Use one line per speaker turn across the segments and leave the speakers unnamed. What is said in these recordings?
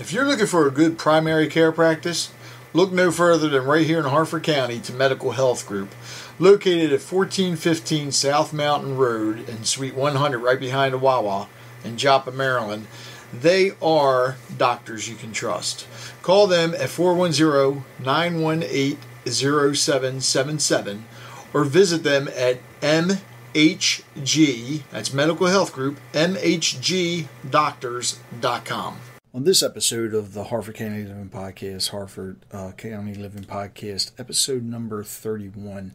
If you're looking for a good primary care practice, look no further than right here in Harford County to Medical Health Group. Located at 1415 South Mountain Road in Suite 100, right behind the Wawa in Joppa, Maryland. They are doctors you can trust. Call them at 410 918 0777 or visit them at MHG, that's Medical Health Group, MHGDoctors.com. On this episode of the Harford County Living Podcast, Harford uh, County Living Podcast, episode number 31,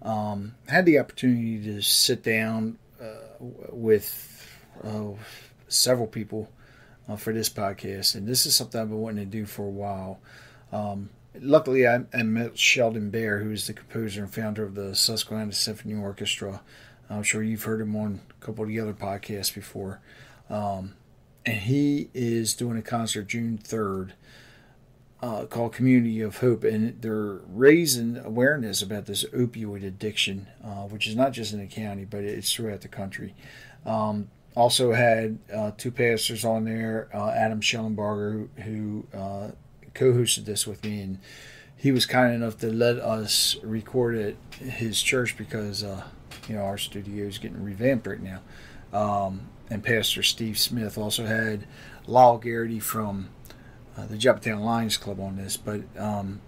um, had the opportunity to sit down uh, with uh, several people uh, for this podcast, and this is something I've been wanting to do for a while. Um, luckily, I, I, met Sheldon Bair, who is the composer and founder of the Susquehanna Symphony Orchestra. I'm sure you've heard him on a couple of the other podcasts before. Um, and he is doing a concert June 3rd uh, called Community of Hope, and they're raising awareness about this opioid addiction, uh, which is not just in the county, but it's throughout the country. Um, also had uh, two pastors on there, uh, Adam Shellenbarger, who, who uh, co-hosted this with me, and he was kind enough to let us record at his church because uh, you know our studio is getting revamped right now. Um, and Pastor Steve Smith also had Lyle Garitty from uh, the Joppatown Lions Club on this, but um,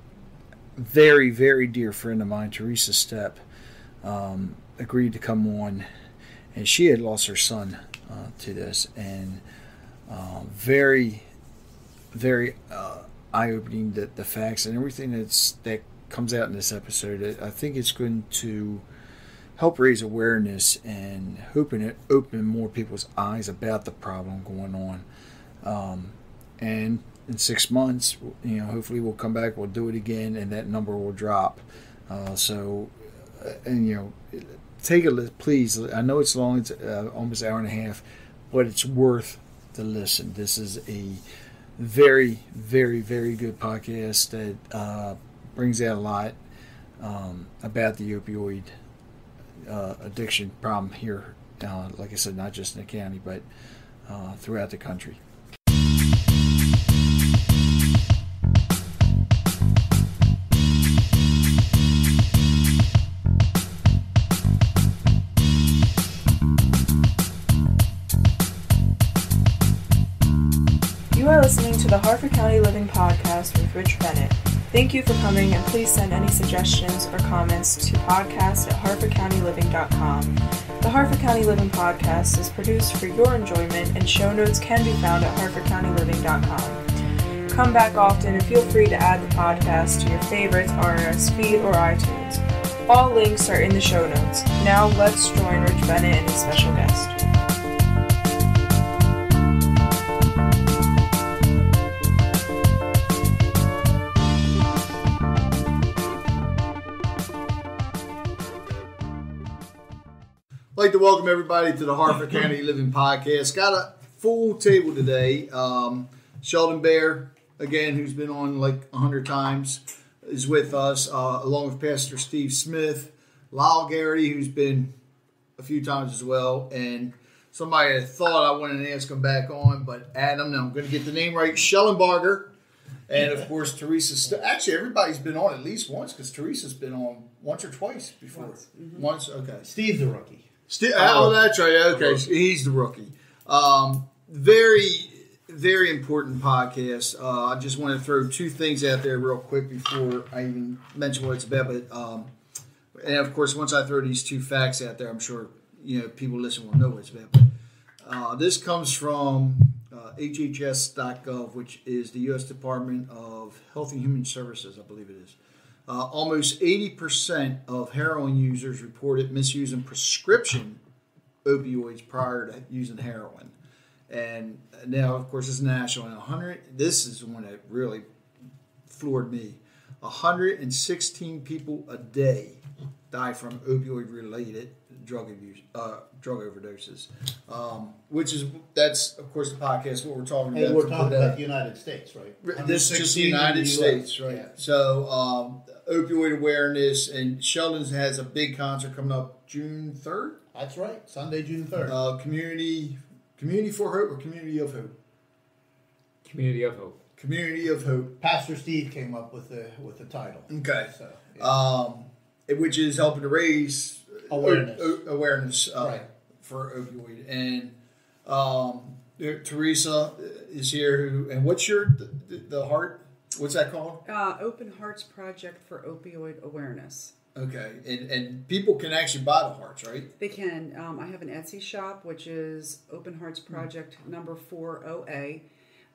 very very dear friend of mine, Teresa Stepp, um, agreed to come on, and she had lost her son uh, to this, and uh, very very uh, eye-opening the, the facts and everything that's that comes out in this episode. I think it's going to help raise awareness and hoping it open more people's eyes about the problem going on. Um, and in six months, you know, hopefully we'll come back, we'll do it again, and that number will drop. Uh, so, uh, and you know, take a listen, please. I know it's long; it's uh, almost an hour and a half, but it's worth the listen. This is a very, very, very good podcast that uh, brings out a lot um, about the opioid uh, addiction problem here. Uh, like I said, not just in the county, but uh, throughout the country.
You are listening to the Harford County Living Podcast with Rich Bennett. Thank you for coming, and please send any suggestions or comments to podcast at harfordcountyliving.com. The Harford County Living Podcast is produced for your enjoyment, and show notes can be found at harfordcountyliving.com. Come back often and feel free to add the podcast to your favorites RSS feed or iTunes. All links are in the show notes. Now let's join Rich Bennett and his special guest.
Like to welcome everybody to the Harford County Living Podcast. Got a full table today. Um, Sheldon Bair, again, who's been on like a hundred times, is with us, uh, along with Pastor Steve Smith, Lyle Garitty, who's been a few times as well, and somebody I thought I wanted to ask him back on, but Adam, now I'm going to get the name right, Shellenbarger, and of course Teresa. St- Actually, everybody's been on at least once because Teresa's been on once or twice before.
Once.
Once, okay.
Steve's the rookie.
Still, oh, that's right. Okay, he's the rookie. Um, very, very important podcast. Uh, I just want to throw two things out there real quick before I even mention what it's about. But um, and of course, once I throw these two facts out there, I'm sure you know people listening will know what it's about. But uh, this comes from uh, HHS.gov, which is the U.S. Department of Health and Human Services, I believe it is. Uh, almost 80% of heroin users reported misusing prescription opioids prior to using heroin. And now, of course, it's national. And 100, this is the one that really floored me. 116 people a day die from opioid related drug abuse, uh, drug overdoses, um, which is that's of course the podcast what we're talking about.
And we're talking about the United States, right?
This is just the United. States, right?
Yeah.
So um, opioid awareness, and Sheldon's has a big concert coming up June third.
That's right. Sunday, June third.
Uh, community, community for hope or community of hope.
Community of Hope.
Community of Hope.
Pastor Steve came up with the with the title.
Okay.
So yeah.
Um, which is helping to raise
Awareness.
o- o- awareness uh,
Right.
for opioid. And um, there- Teresa is here. Who and what's your the, the, the heart? What's that called?
Uh, Open Hearts Project for Opioid Awareness.
Okay, and and people can actually buy the hearts, right?
They can. Um, I have an Etsy shop, which is Open Hearts Project number 40A,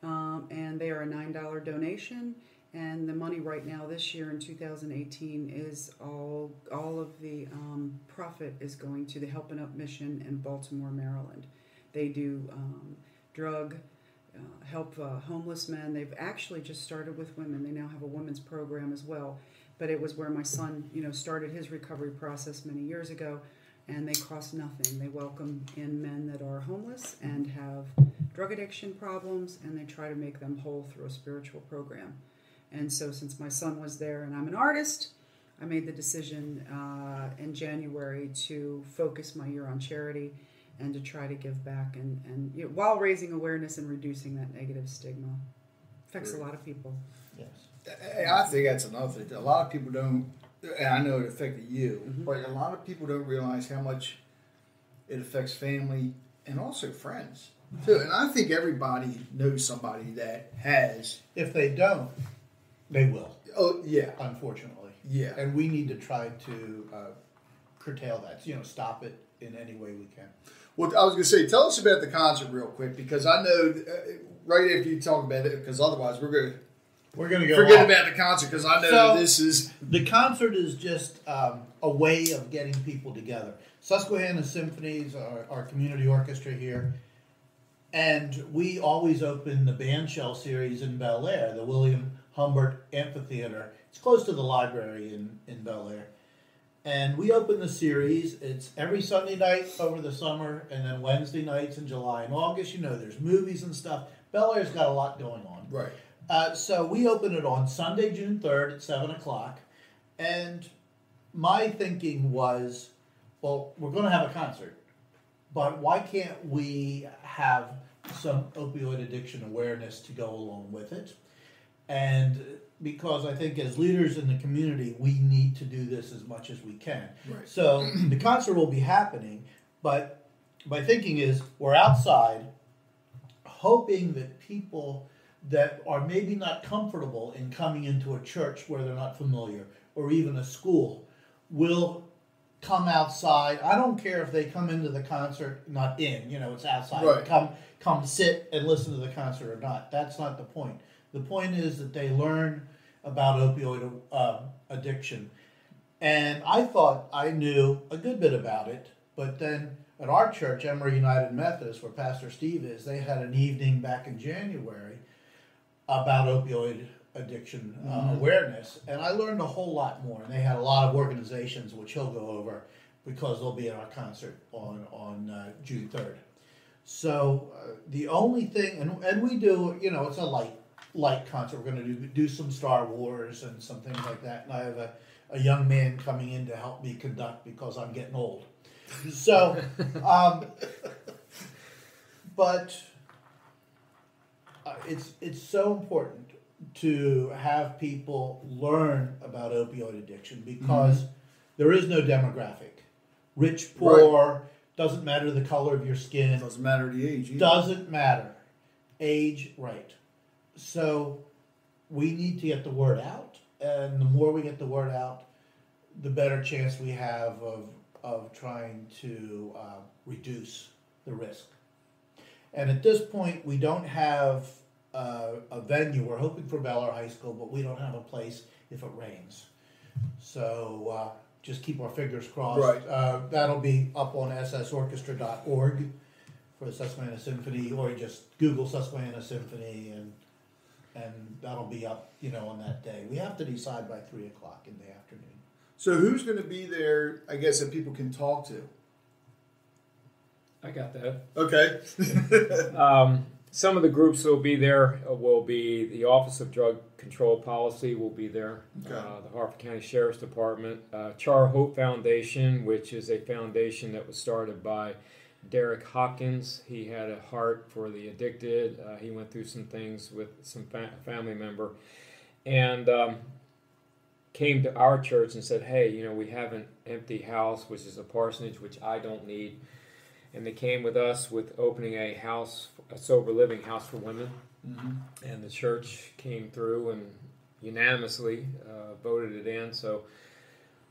um, and they are a $9 donation. And the money right now, this year in 2018, is all all of the um, profit is going to the Helping Up Mission in Baltimore, Maryland. They do um, drug uh, help uh, homeless men. They've actually just started with women. They now have a women's program as well. But it was where my son, you know, started his recovery process many years ago, and they cost nothing. They welcome in men that are homeless and have drug addiction problems, and they try to make them whole through a spiritual program. And so, since my son was there, and I'm an artist, I made the decision uh, in January to focus my year on charity and to try to give back and, and you know, while raising awareness and reducing that negative stigma. Affects a lot of people.
yes.
I think that's another thing. A lot of people don't, and I know it affected you,
Mm-hmm.
but a lot of people don't realize how much it affects family and also friends too. And I think everybody knows somebody that has.
If they don't, they will.
Oh yeah,
Unfortunately.
Yeah.
And we need to try to uh, curtail that. You know, stop it in any way we can.
Well, I was going to say, tell us about the concert real quick because I know uh, right after you talk about it, because otherwise we're going to
We're going to go.
forget
off.
about the concert because I know
So-
this is
The concert is just um, a way of getting people together. Susquehanna Symphonies, our, our community orchestra here, and we always open the band shell series in Bel Air, the William Humbert Amphitheater. It's close to the library in, in Bel Air. And we open the series. It's every Sunday night over the summer, and then Wednesday nights in July and August. You know, there's movies and stuff. Bel Air's got a lot going on.
right.
Uh, so we open it on Sunday, June 3rd at 7 o'clock. And my thinking was, well, we're going to have a concert, but why can't we have some opioid addiction awareness to go along with it? And because I think as leaders in the community, we need to do this as much as we can.
Right.
So the concert will be happening, but my thinking is we're outside hoping that people that are maybe not comfortable in coming into a church where they're not familiar or even a school will come outside. I don't care if they come into the concert not in, you know, it's outside.
Right.
Come come sit and listen to the concert or not. That's not the point. The point is that they learn about opioid uh, addiction. And I thought I knew a good bit about it, but then at our church, Emory United Methodist, where Pastor Steve is, they had an evening back in January about opioid addiction uh, awareness, and I learned a whole lot more. And they had a lot of organizations, which he'll go over because they'll be at our concert on on uh, June third. So uh, the only thing, and, and we do, you know, it's a light light concert. We're going to do do some Star Wars and some things like that. And I have a, a young man coming in to help me conduct because I'm getting old. So, um, but uh, it's it's so important to have people learn about opioid addiction because there is no demographic. Rich, poor, doesn't matter the color of your skin.
doesn't matter the age. either.
Doesn't matter. Age, right. So we need to get the word out. And the more we get the word out, the better chance we have of, of trying to uh, reduce the risk. And at this point, we don't have uh, a venue. We're hoping for Air High School, but we don't have a place if it rains. So uh, just keep our fingers crossed.
Right.
Uh, that'll be up on ssorchestra.org for the Susquehanna Symphony, or just Google Susquehanna Symphony, and and that'll be up, you know, on that day. We have to decide by three o'clock in the afternoon.
So who's going to be there? I guess that people can talk to.
I got that.
Okay.
Um, some of the groups that will be there uh, will be the Office of Drug Control Policy will be there,
Okay.
uh, the Harford County Sheriff's Department, uh, Char Hope Foundation, which is a foundation that was started by Derek Hopkins. He had a heart for the addicted. Uh, he went through some things with some fa- family member, and um, came to our church and said, "Hey, you know, we have an empty house, which is a parsonage, which I don't need." And they came with us with opening a house, a sober living house for women, and the church came through and unanimously uh, voted it in. So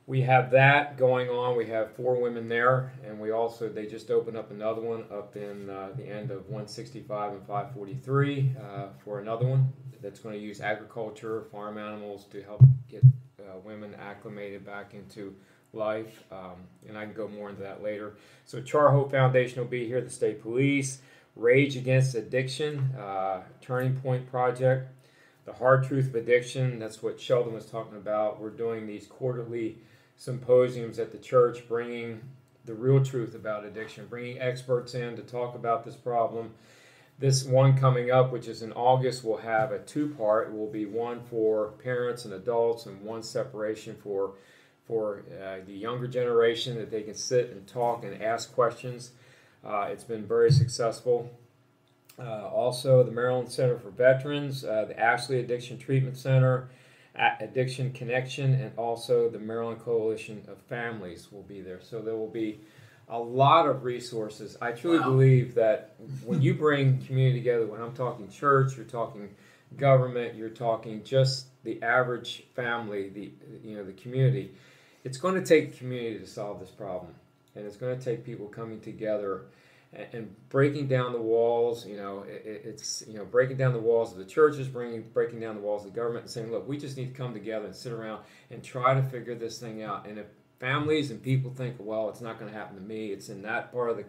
we have that going on. We have four women there, and we also they just opened up another one up in uh, the end of 165 and 543 uh, for another one that's going to use agriculture, farm animals to help get uh, women acclimated back into life. Um, and I can go more into that later. So Char Hope Foundation will be here. The state police, Rage Against Addiction, uh, Turning Point Project, the Hard Truth of Addiction. That's what Sheldon was talking about. We're doing these quarterly symposiums at the church, bringing the real truth about addiction, bringing experts in to talk about this problem. This one coming up, which is in August, will have a two part. It will be one for parents and adults, and one separation for for uh, the younger generation that they can sit and talk and ask questions. Uh, it's been very successful. Uh, also, the Maryland Center for Veterans, uh, the Ashley Addiction Treatment Center, Addiction Connection, and also the Maryland Coalition of Families will be there. So there will be a lot of resources. I truly believe that when you bring community together, when I'm talking church, you're talking government, you're talking just the average family, the you know the community. It's going to take community to solve this problem, and it's going to take people coming together and, breaking down the walls. You know, it, it's you know breaking down the walls of the churches, bringing breaking down the walls of the government, and saying, look, we just need to come together and sit around and try to figure this thing out. And if families and people think, well, it's not going to happen to me. It's in that part of the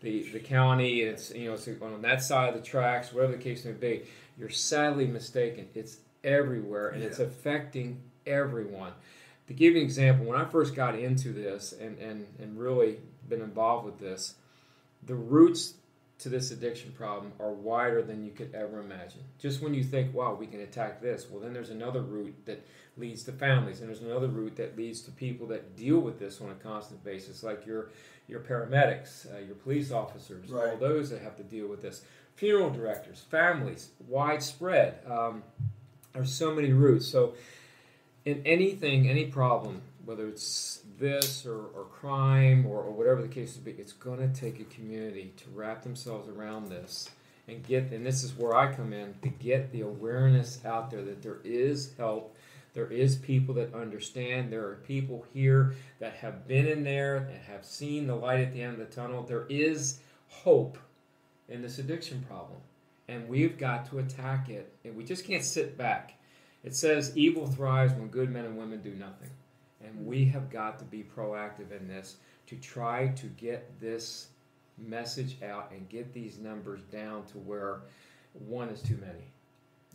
the, the county. It's you know it's on that side of the tracks, whatever the case may be. You're sadly mistaken. It's everywhere, and it's affecting everyone. To give you an example, when I first got into this and, and, and really been involved with this, the roots to this addiction problem are wider than you could ever imagine. Just when you think, wow, we can attack this, well, then there's another route that leads to families, and there's another route that leads to people that deal with this on a constant basis, like your your paramedics, uh, your police officers, all those that have to deal with this, funeral directors, families, widespread. Um, there's so many routes. So, in anything, any problem, whether it's this or, or crime or, or whatever the case may be, it's going to take a community to wrap themselves around this and get, and this is where I come in, to get the awareness out there that there is help. There is people that understand. There are people here that have been in there and have seen the light at the end of the tunnel. There is hope in this addiction problem. And we've got to attack it. And we just can't sit back. It says evil thrives when good men and women do nothing. And we mm-hmm. have got to be proactive in this to try to get this message out and get these numbers down to where one is too many.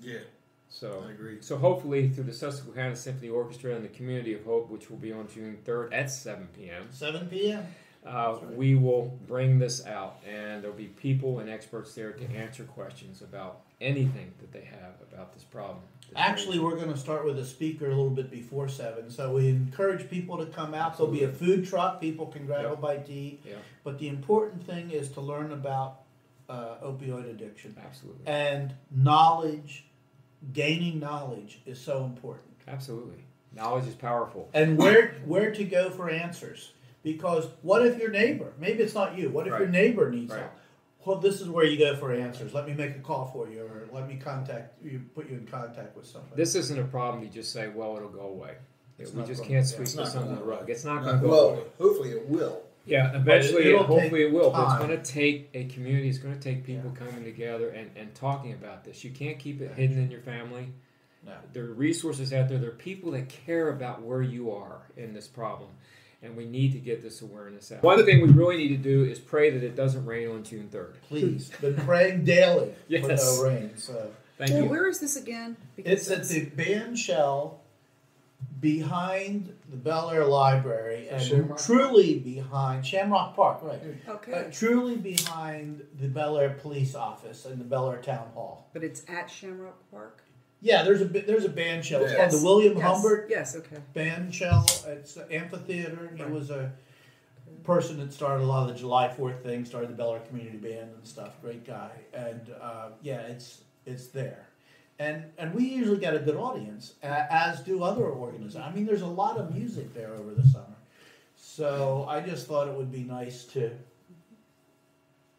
Yeah,
So
I agree.
so hopefully through the Susquehanna Symphony Orchestra and the Community of Hope, which will be on June 3rd at 7 p.m.,
7 p.m.
uh, we will bring this out, and there'll be people and experts there to answer questions about anything that they have about this problem.
Actually, we're going to start with a speaker a little bit before 7. So we encourage people to come out. There'll be a food truck. People can grab
Yep.
a bite to eat.
Yeah.
But the important thing is to learn about uh, opioid addiction.
absolutely,
And knowledge, gaining knowledge is so important.
absolutely, knowledge is powerful.
and where where to go for answers. Because what if your neighbor, maybe it's not you, what if your neighbor needs
Right.
help? Well, this is where you go for answers. Let me make a call for you, or let me contact you, put you in contact with somebody.
This isn't a problem you just say, well, it'll go away.
It's
we just can't
yeah,
sweep this under the rug. It's not going to go
well,
away.
hopefully it will.
Yeah, eventually,
it'll
hopefully it will. But it's going to take a community. It's going to take people coming together and, and talking about this. You can't keep it hidden in your family.
No.
There are resources out there. There are people that care about where you are in this problem, and we need to get this awareness out. One thing we really need to do is pray that it doesn't rain on June third.
Please, been praying daily
Yes.
for no rain. So
Thank
Well,
you.
where is this again?
it's at the band shell behind the Bel Air Library and
Shamrock
truly behind Shamrock Park, right?
okay,
Uh, truly behind the Bel Air Police Office and the Bel Air Town Hall.
but it's at Shamrock Park.
Yeah, there's a bi- there's a band shell. It's called the William
yes,
Humbert
Yes, okay.
Band Shell. It's an amphitheater. It
Right.
was a person that started a lot of the July Fourth things, started the Bel Air Community Band and stuff. Great guy, and uh, yeah, it's it's there, and and we usually get a good audience, as do other organizations. I mean, there's a lot of music there over the summer, so I just thought it would be nice to.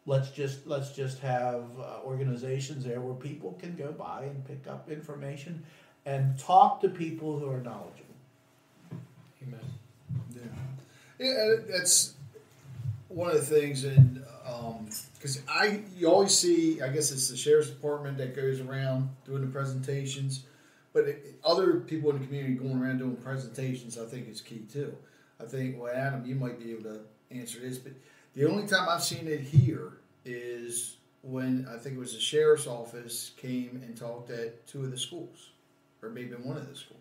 Let's just let's just have uh, organizations there where people can go by and pick up information, and talk to people who are knowledgeable.
Amen.
Yeah, yeah, that's one of the things, and because I you always see, I guess it's the sheriff's department that goes around doing the presentations, but it, other people in the community going around doing presentations, I think is key too. I think, well, Adam, you might be able to answer this, but the only time I've seen it here is when I think it was the sheriff's office came and talked at two of the schools, or maybe one of the schools.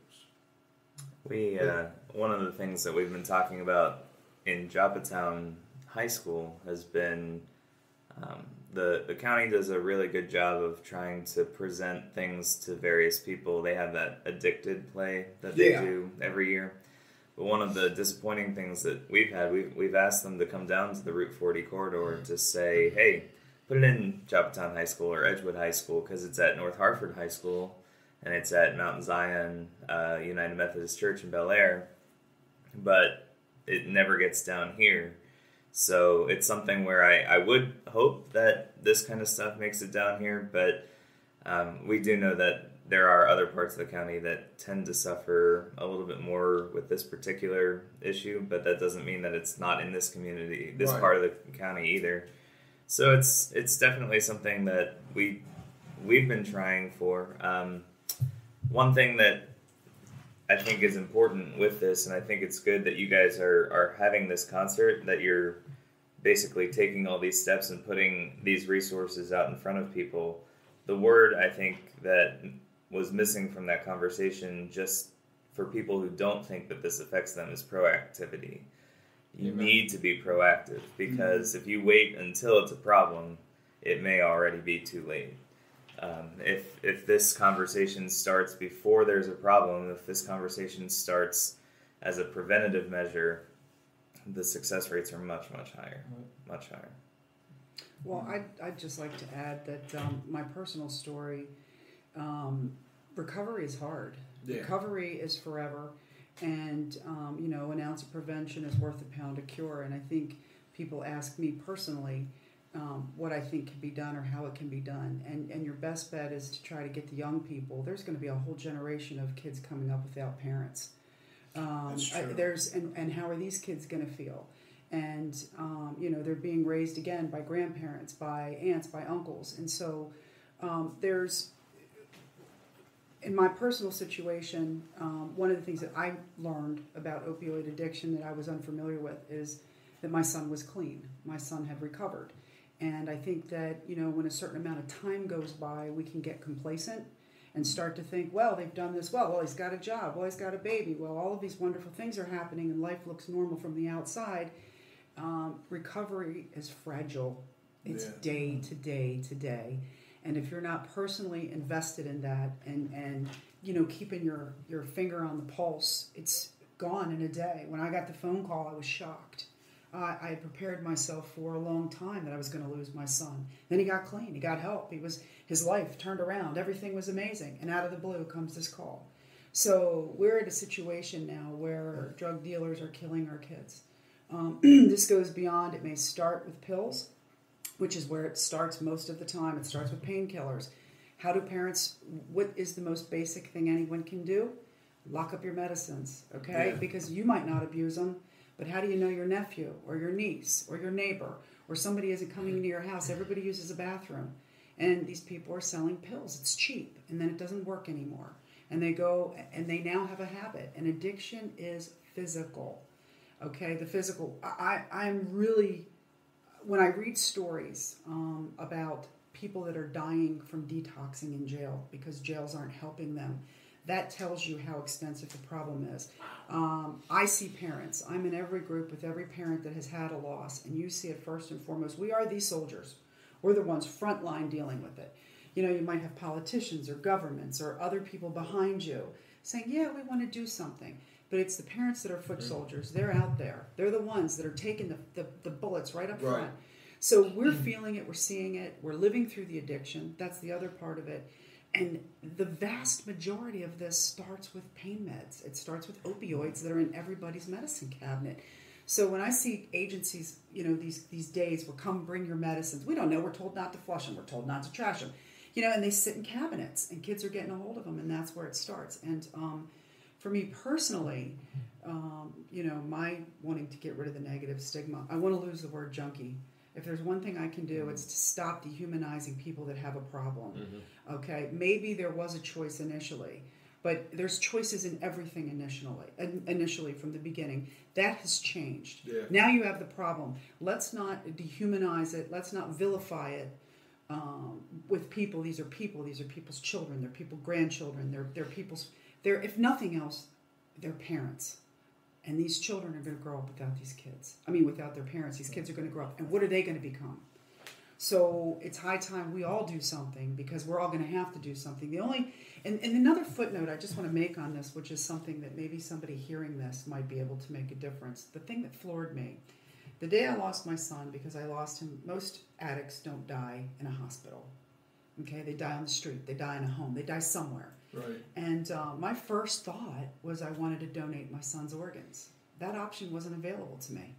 We uh, one of the things that we've been talking about in Joppatown High School has been um, the the county does a really good job of trying to present things to various people. They have that addicted play that they
Yeah.
do every year. But one of the disappointing things that we've had, we've, we've asked them to come down to the Route 40 corridor to say, hey, put it in Joppatown High School or Edgewood High School because it's at North Harford High School and it's at Mount Zion uh, United Methodist Church in Bel Air, but it never gets down here. So it's something where I, I would hope that this kind of stuff makes it down here, but um, we do know that there are other parts of the county that tend to suffer a little bit more with this particular issue, but that doesn't mean that it's not in this community, this
Right.
part of the county either. So it's it's definitely something that we we've been trying for. Um, one thing that I think is important with this, and I think it's good that you guys are are having this concert, that you're basically taking all these steps and putting these resources out in front of people. The word I think that was missing from that conversation, just for people who don't think that this affects them, is proactivity. You
Amen.
need to be proactive because if you wait until it's a problem, it may already be too late. Um, if if this conversation starts before there's a problem, if this conversation starts as a preventative measure, the success rates are much much higher, much higher.
Well, I'd, I'd just like to add that um, my personal story um, recovery is hard.
Yeah.
Recovery is forever. And, um, you know, an ounce of prevention is worth a pound of cure. And I think people ask me personally um, what I think can be done or how it can be done. And, and your best bet is to try to get the young people. There's going to be a whole generation of kids coming up without parents. Um,
That's
I-
true.
there's and, and how are these kids going to feel? And um, you know they're being raised again by grandparents, by aunts, by uncles, and so um, there's in my personal situation, um, one of the things that I learned about opioid addiction that I was unfamiliar with is that my son was clean. My son had recovered. And I think that, you know, when a certain amount of time goes by, we can get complacent and start to think, well, they've done this well. Well, he's got a job. Well, he's got a baby. Well, all of these wonderful things are happening and life looks normal from the outside. Um, recovery is fragile, it's
Yeah.
day to day to day. And if you're not personally invested in that and, and you know, keeping your, your finger on the pulse, it's gone in a day. When I got the phone call, I was shocked. Uh, I had prepared myself for a long time that I was going to lose my son. Then he got clean. He got help. He was his life turned around. Everything was amazing. And out of the blue comes this call. So we're at a situation now where drug dealers are killing our kids. Um, this goes beyond. It may start with pills, which is where it starts most of the time. It starts with painkillers. How do parents? What is the most basic thing anyone can do? Lock up your medicines, okay?
Yeah.
Because you might not abuse them, but how do you know your nephew or your niece or your neighbor or somebody isn't coming into your house? Everybody uses a bathroom, and these people are selling pills. It's cheap, and then it doesn't work anymore. And they go and they now have a habit. And addiction is physical. Okay, the physical. I, I I'm really when I read stories um, about people that are dying from detoxing in jail because jails aren't helping them, that tells you how extensive the problem is. Um, I see parents. I'm in every group with every parent that has had a loss, and you see it first and foremost. We are these soldiers. We're the ones frontline dealing with it. You know, you might have politicians or governments or other people behind you saying, "Yeah, we want to do something." But it's the parents that are foot
Mm-hmm.
soldiers. They're out there. They're the ones that are taking the, the, the bullets right up
Right.
front. So we're feeling it, we're seeing it, we're living through the addiction. That's the other part of it. And the vast majority of this starts with pain meds. It starts with opioids that are in everybody's medicine cabinet. So when I see agencies, you know, these these days where come bring your medicines, we don't know. We're told not to flush them. We're told not to trash them, you know, and they sit in cabinets, and kids are getting a hold of them, and that's where it starts. And um, for me personally, um, you know, my wanting to get rid of the negative stigma, I want to lose the word junkie. If there's one thing I can do, it's to stop dehumanizing people that have a problem. Okay, maybe there was a choice initially, but there's choices in everything initially. Initially, from the beginning, that has changed.
Yeah.
Now you have the problem. Let's not dehumanize it. Let's not vilify it um, with people. These are people. These are people's children. They're people's grandchildren. They're they're people's. They're if nothing else, they're parents. And these children are going to grow up without these kids. I mean, without their parents. These kids are going to grow up. And what are they going to become? So it's high time we all do something because we're all going to have to do something. The only, and, and another footnote I just want to make on this, which is something that maybe somebody hearing this might be able to make a difference. The thing that floored me, the day I lost my son, because I lost him, most addicts don't die in a hospital. Okay, they die on the street, they die in a home, they die somewhere.
Right.
And uh, my first thought was I wanted to donate my son's organs. That option wasn't available to me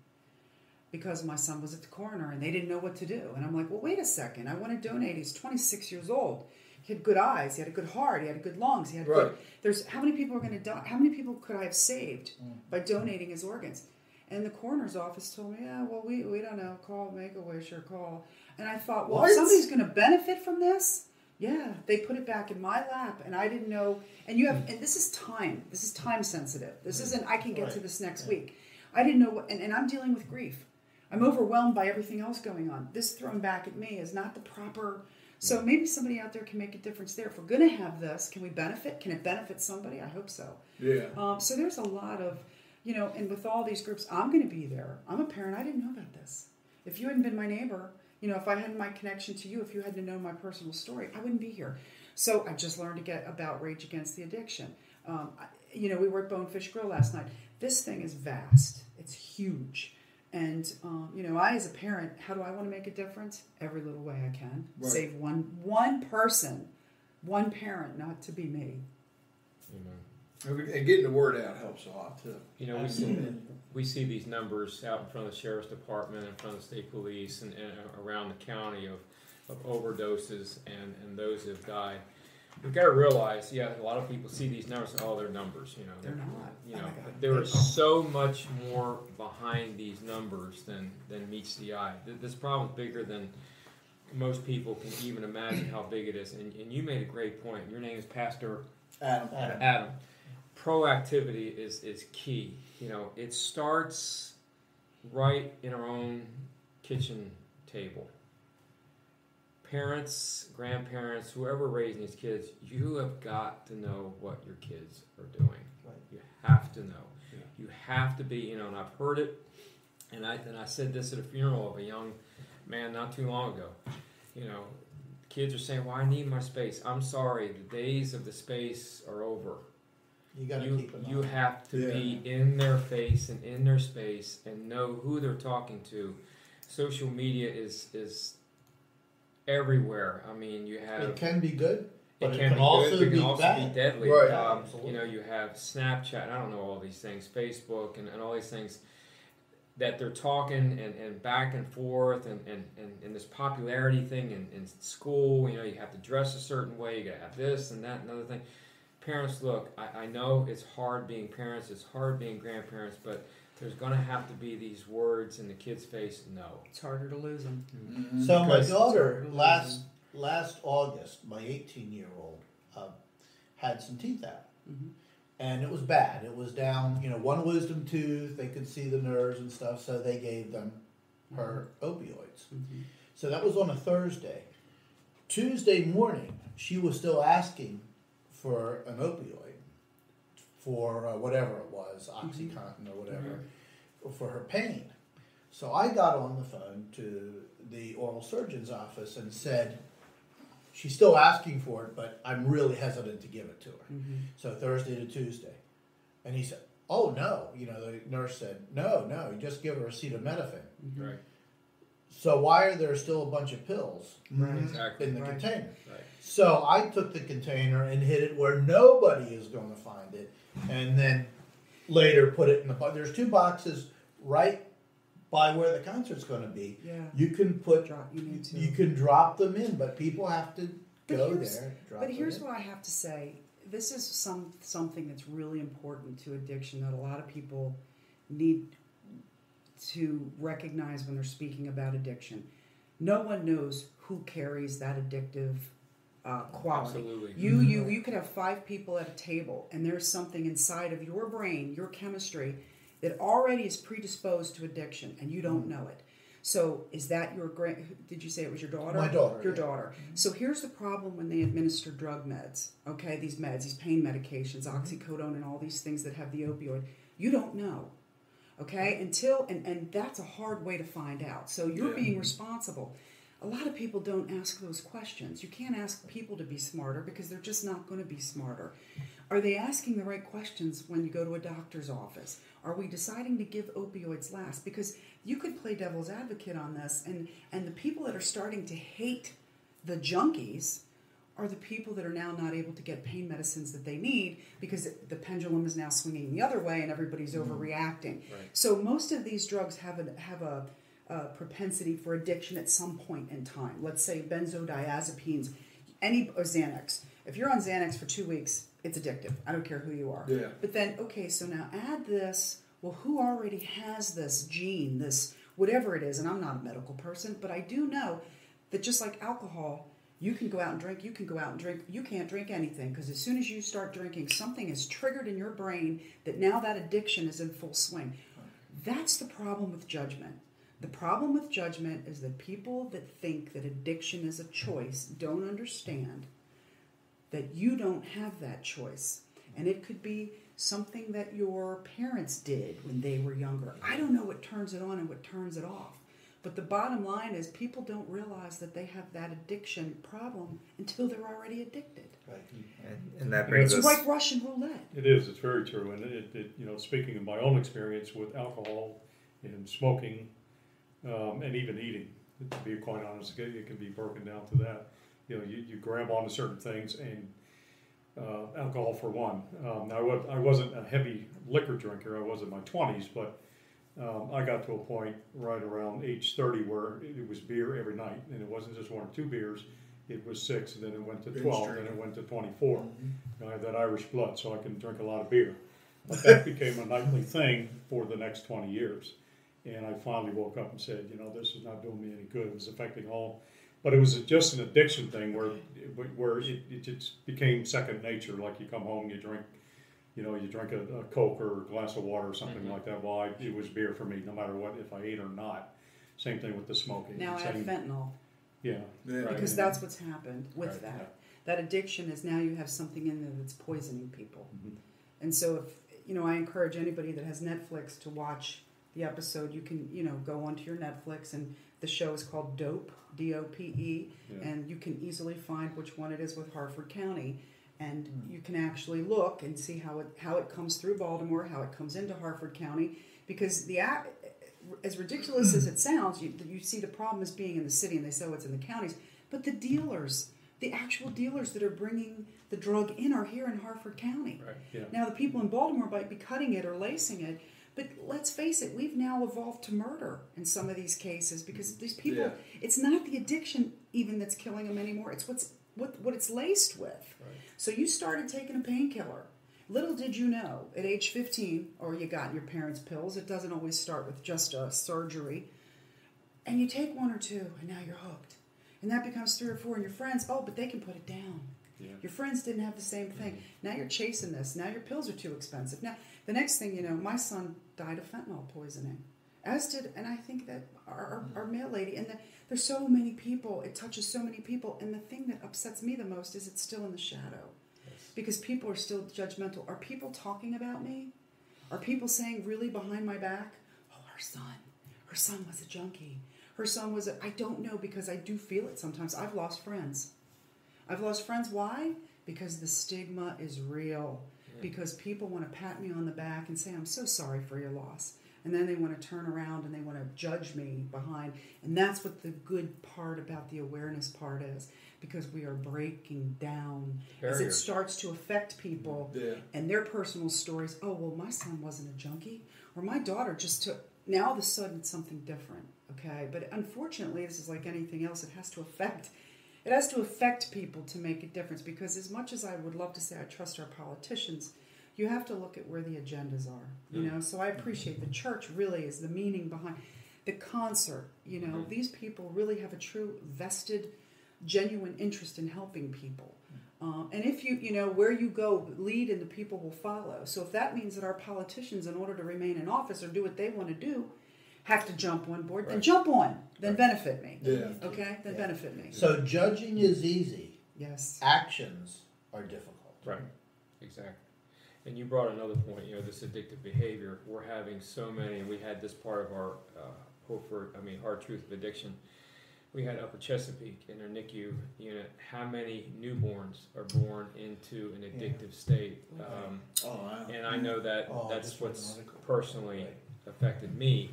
because my son was at the coroner and they didn't know what to do. And I'm like, well, wait a second. I want to donate. He's 26 years old. He had good eyes. He had a good heart. He had good lungs. He had
Right.
good. There's how many people are going to die? How many people could I have saved by donating his organs? And the coroner's office told me, yeah, well, we, we don't know. Call Make a Wish or call. And I thought, well,
What?
somebody's going to benefit from this, yeah, they put it back in my lap, and I didn't know. And you have, and this is time. This is time sensitive. This isn't. I can get to this next week. I didn't know what, and, and I'm dealing with grief. I'm overwhelmed by everything else going on. This thrown back at me is not the proper. So maybe somebody out there can make a difference there. If we're going to have this, can we benefit? Can it benefit somebody? I hope so.
Yeah.
Um, so there's a lot of, you know, and with all these groups, I'm going to be there. I'm a parent. I didn't know about this. If you hadn't been my neighbor, you know, if I hadn't my connection to you, if you hadn't known my personal story, I wouldn't be here. So I just learned to get about Rage Against the Addiction. Um, I, you know, we were at Bonefish Grill last night. This thing is vast. It's huge. And um, you know, I as a parent, how do I want to make a difference? Every little way I can.
Right.
Save one one person, one parent, not to be me.
And getting the word out helps a lot too.
You know, we see, we see these numbers out in front of the sheriff's department, in front of the state police, and, and uh, around the county of, of overdoses and, and those that have died. We've got to realize, yeah, a lot of people see these numbers, and, oh, they're numbers, you know.
They're not.
You
Oh
know,
my God.
there is so much more behind these numbers than, than meets the eye. This problem is bigger than most people can even imagine how big it is. And, and you made a great point. Your name is Pastor
Adam.
Adam.
Adam, proactivity is, is key. You know, it starts right in our own kitchen table. Parents, grandparents, whoever raising these kids, you have got to know what your kids are doing.
Right.
You have to know.
Yeah.
You have to be, you know, and I've heard it, and I and I said this at a funeral of a young man not too long ago. You know, kids are saying, "Well, I need my space." I'm sorry, the days of the space are over.
You got to
You
keep an
you
eye.
have to be in their face and in their space and know who they're talking to. Social media is is everywhere. I mean, you have
It can be good, but
it
it
can,
can
be
also
good, but it
be
can also
bad.
be deadly.
Right.
Um,
Absolutely.
you know, you have Snapchat. I don't know all these things, Facebook, and, and all these things that they're talking and, and back and forth, and, and, and, and this popularity thing in, in school. You know, you have to dress a certain way. You got to have this and that and other thing. Parents, look, I, I know it's hard being parents. It's hard being grandparents, but there's going to have to be these words in the kid's face. No.
It's harder to lose them.
Mm-hmm.
So my daughter last last August, my 18 year old, uh, had some teeth out,
Mhm.
and it was bad. It was down, you know, one wisdom tooth. They could see the nerves and stuff, so they gave them her opioids.
Mhm.
So that was on a Thursday. Tuesday morning, she was still asking for an opioid for uh, whatever it was, OxyContin or whatever, for her pain. So I got on the phone to the oral surgeon's office and said, she's still asking for it, but I'm really hesitant to give it to her.
Mhm.
So Thursday to Tuesday. And he said, oh no, you know, the nurse said, no, no, you just give her acetaminophen.
Right.
So why are there still a bunch of pills
Exactly. Mm-hmm.
in the
Right.
container?
Right.
So I took the container and hid it where nobody is going to find it, and then later put it in the box. There's two boxes right by where the concert's going to be.
Yeah.
You can put,
Drop- you need to.
you can drop them in, but people have to
But
go
here's-
there. Drop
But here's what I have to say. This is some something that's really important to addiction that a lot of people need to recognize when they're speaking about addiction. No one knows who carries that addictive uh, quality.
Absolutely.
You you mm-hmm. you could have five people at a table, and there's something inside of your brain, your chemistry, that already is predisposed to addiction, and you don't mm-hmm. know it. So, is that your grand? Did you say it was your daughter?
My daughter,
Your
yeah.
daughter. Mm-hmm. So here's the problem when they administer drug meds. Okay, these meds, these pain medications, oxycodone, and all these things that have the opioid. You don't know. Okay, until and and that's a hard way to find out. So you're being responsible. A lot of people don't ask those questions. You can't ask people to be smarter because they're just not going to be smarter. Are they asking the right questions when you go to a doctor's office? Are we deciding to give opioids last? Because you could play devil's advocate on this, and and the people that are starting to hate the junkies are the people that are now not able to get pain medicines that they need because the pendulum is now swinging the other way and everybody's mm-hmm. overreacting. So most of these drugs have a have a, a propensity for addiction at some point in time. Let's say benzodiazepines, any or Xanax. If you're on Xanax for two weeks, it's addictive. I don't care who you are.
Yeah.
But then, okay, so now add this. Well, who already has this gene, this whatever it is? And I'm not a medical person, but I do know that just like alcohol, you can go out and drink, you can go out and drink, you can't drink anything because as soon as you start drinking, something is triggered in your brain that now that addiction is in full swing. That's the problem with judgment. The problem with judgment is that people that think that addiction is a choice don't understand that you don't have that choice. And it could be something that your parents did when they were younger. I don't know what turns it on and what turns it off. But the bottom line is people don't realize that they have that addiction problem until they're already addicted.
And, and that brings
It's
us.
like Russian roulette.
It is. It's very true. And it, it you know, speaking of my own experience with alcohol and smoking, um, and even eating, to be quite honest, it it can be broken down to that. You know, you, you grab onto certain things, and uh, alcohol for one. Um, I was I wasn't a heavy liquor drinker. I was in my twenties, but um, I got to a point right around age thirty where it was beer every night, and it wasn't just one or two beers. It was six, and then it went to
Binge
twelve, then it went to twenty-four. I have that Irish blood, so I can drink a lot of beer. But that became a nightly thing for the next 20 years. And I finally woke up and said, you know, this is not doing me any good. It was affecting all. But it was just an addiction thing where, where it, it just became second nature. Like you come home, you drink, you know, you drink a, a Coke or a glass of water or something like that. Well, I, it was beer for me, no matter what, if I ate or not. Same thing with the smoking.
Now add
Same-
fentanyl.
Yeah.
Yeah.
because that's what's happened with
Right,
that.
yeah.
That addiction is now you have something in there that's poisoning people.
Mm-hmm.
And so if you know, I encourage anybody that has Netflix to watch the episode. You can you know go onto your Netflix and the show is called Dope D O P E,
Yeah.
and you can easily find which one it is with Harford County. And
Hmm.
you can actually look and see how it how it comes through Baltimore, how it comes into Harford County, because the as ridiculous as it sounds, you, you see the problem as being in the city, and they say oh, it's in the counties. But the dealers, the actual dealers that are bringing the drug in, are here in Harford County.
Right.
Yeah.
Now, the people in Baltimore might be cutting it or lacing it, but let's face it, we've now evolved to murder in some of these cases because these people,
Yeah.
it's not the addiction even that's killing them anymore. It's what's what what it's laced with. So you started taking a painkiller. Little did you know, at age 15, or you got your parents' pills, it doesn't always start with just a surgery. And you take one or two, and now you're hooked. And that becomes three or four, and your friends, oh, but they can put it down.
Yeah.
Your friends didn't have the same thing. Mm-hmm. Now you're chasing this. Now your pills are too expensive. Now, the next thing you know, my son died of fentanyl poisoning. As did, and I think that our, our, our mail lady, and the, there's so many people, it touches so many people. And the thing that upsets me the most is it's still in the shadow. Because people are still judgmental. Are people talking about me? Are people saying really behind my back, oh, her son, her son was a junkie. Her son was a, I don't know because I do feel it sometimes. I've lost friends. I've lost friends. Why? Because the stigma is real. because people want to pat me on the back and say, I'm so sorry for your loss. And then they want to turn around and they want to judge me behind. And that's what the good part about the awareness part is because we are breaking down as it starts to affect people
Yeah.
and their personal stories. Oh, well, my son wasn't a junkie, or my daughter just took. Now all of a sudden it's something different. Okay, but unfortunately, this is like anything else. It has to affect. It has to affect people to make a difference. Because as much as I would love to say I trust our politicians, you have to look at where the agendas are. You know, so I appreciate the church. Really, is the meaning behind the concert. You know, these people really have a true vested, genuine interest in helping people. Um, and if you, you know, where you go, lead and the people will follow. So if that means that our politicians, in order to remain in office or do what they want to do, have to jump on board, then jump on. Then benefit me.
Yeah.
Okay? Then
Yeah.
benefit me.
So judging is easy.
Yes.
Actions are difficult.
Right. Exactly. And you brought another point. You know, this addictive behavior. We're having so many. We had this part of our uh, hope for. I mean, hard truth of addiction. We had Upper Chesapeake in their NICU unit. How many newborns are born into an addictive state? Um,
Oh, wow.
and I know that
Oh, I
that's
just read an
what's
article.
personally
Right.
affected me,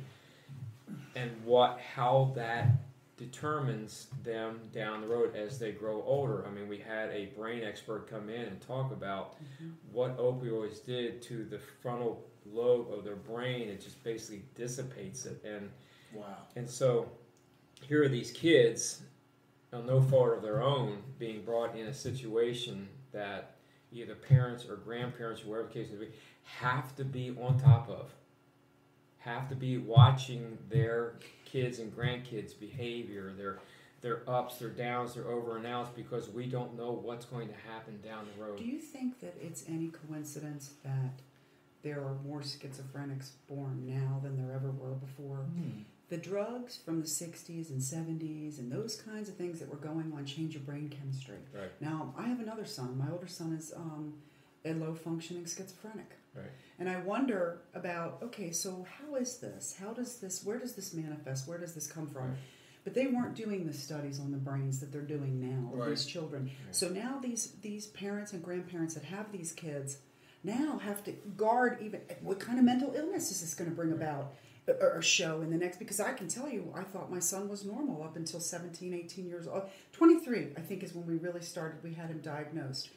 and what how that determines them down the road as they grow older. I mean, we had a brain expert come in and talk about mm-hmm. what opioids did to the frontal lobe of their brain. It just basically dissipates it, and
Wow.
and so here are these kids, on no fault of their own, being brought in a situation that either parents or grandparents, or whatever the case may be, have to be on top of. Have to be watching their kids and grandkids' behavior, their their ups, their downs, their over and outs, because we don't know what's going to happen down the road.
Do you think that it's any coincidence that there are more schizophrenics born now than there ever were before? The drugs from the 60s and 70s and those kinds of things that were going on change your brain chemistry.
Right.
Now, I have another son. My older son is um, a low functioning schizophrenic.
Right.
And I wonder about okay, so how is this? How does this, where does this manifest? Where does this come from?
Right.
But they weren't doing the studies on the brains that they're doing now,
Right.
these children. So now these these parents and grandparents that have these kids now have to guard even what kind of mental illness is this going to bring about uh, or, or show in the next because I can tell you I thought my son was normal up until 17 18 years old 23 I think is when we really started we had him diagnosed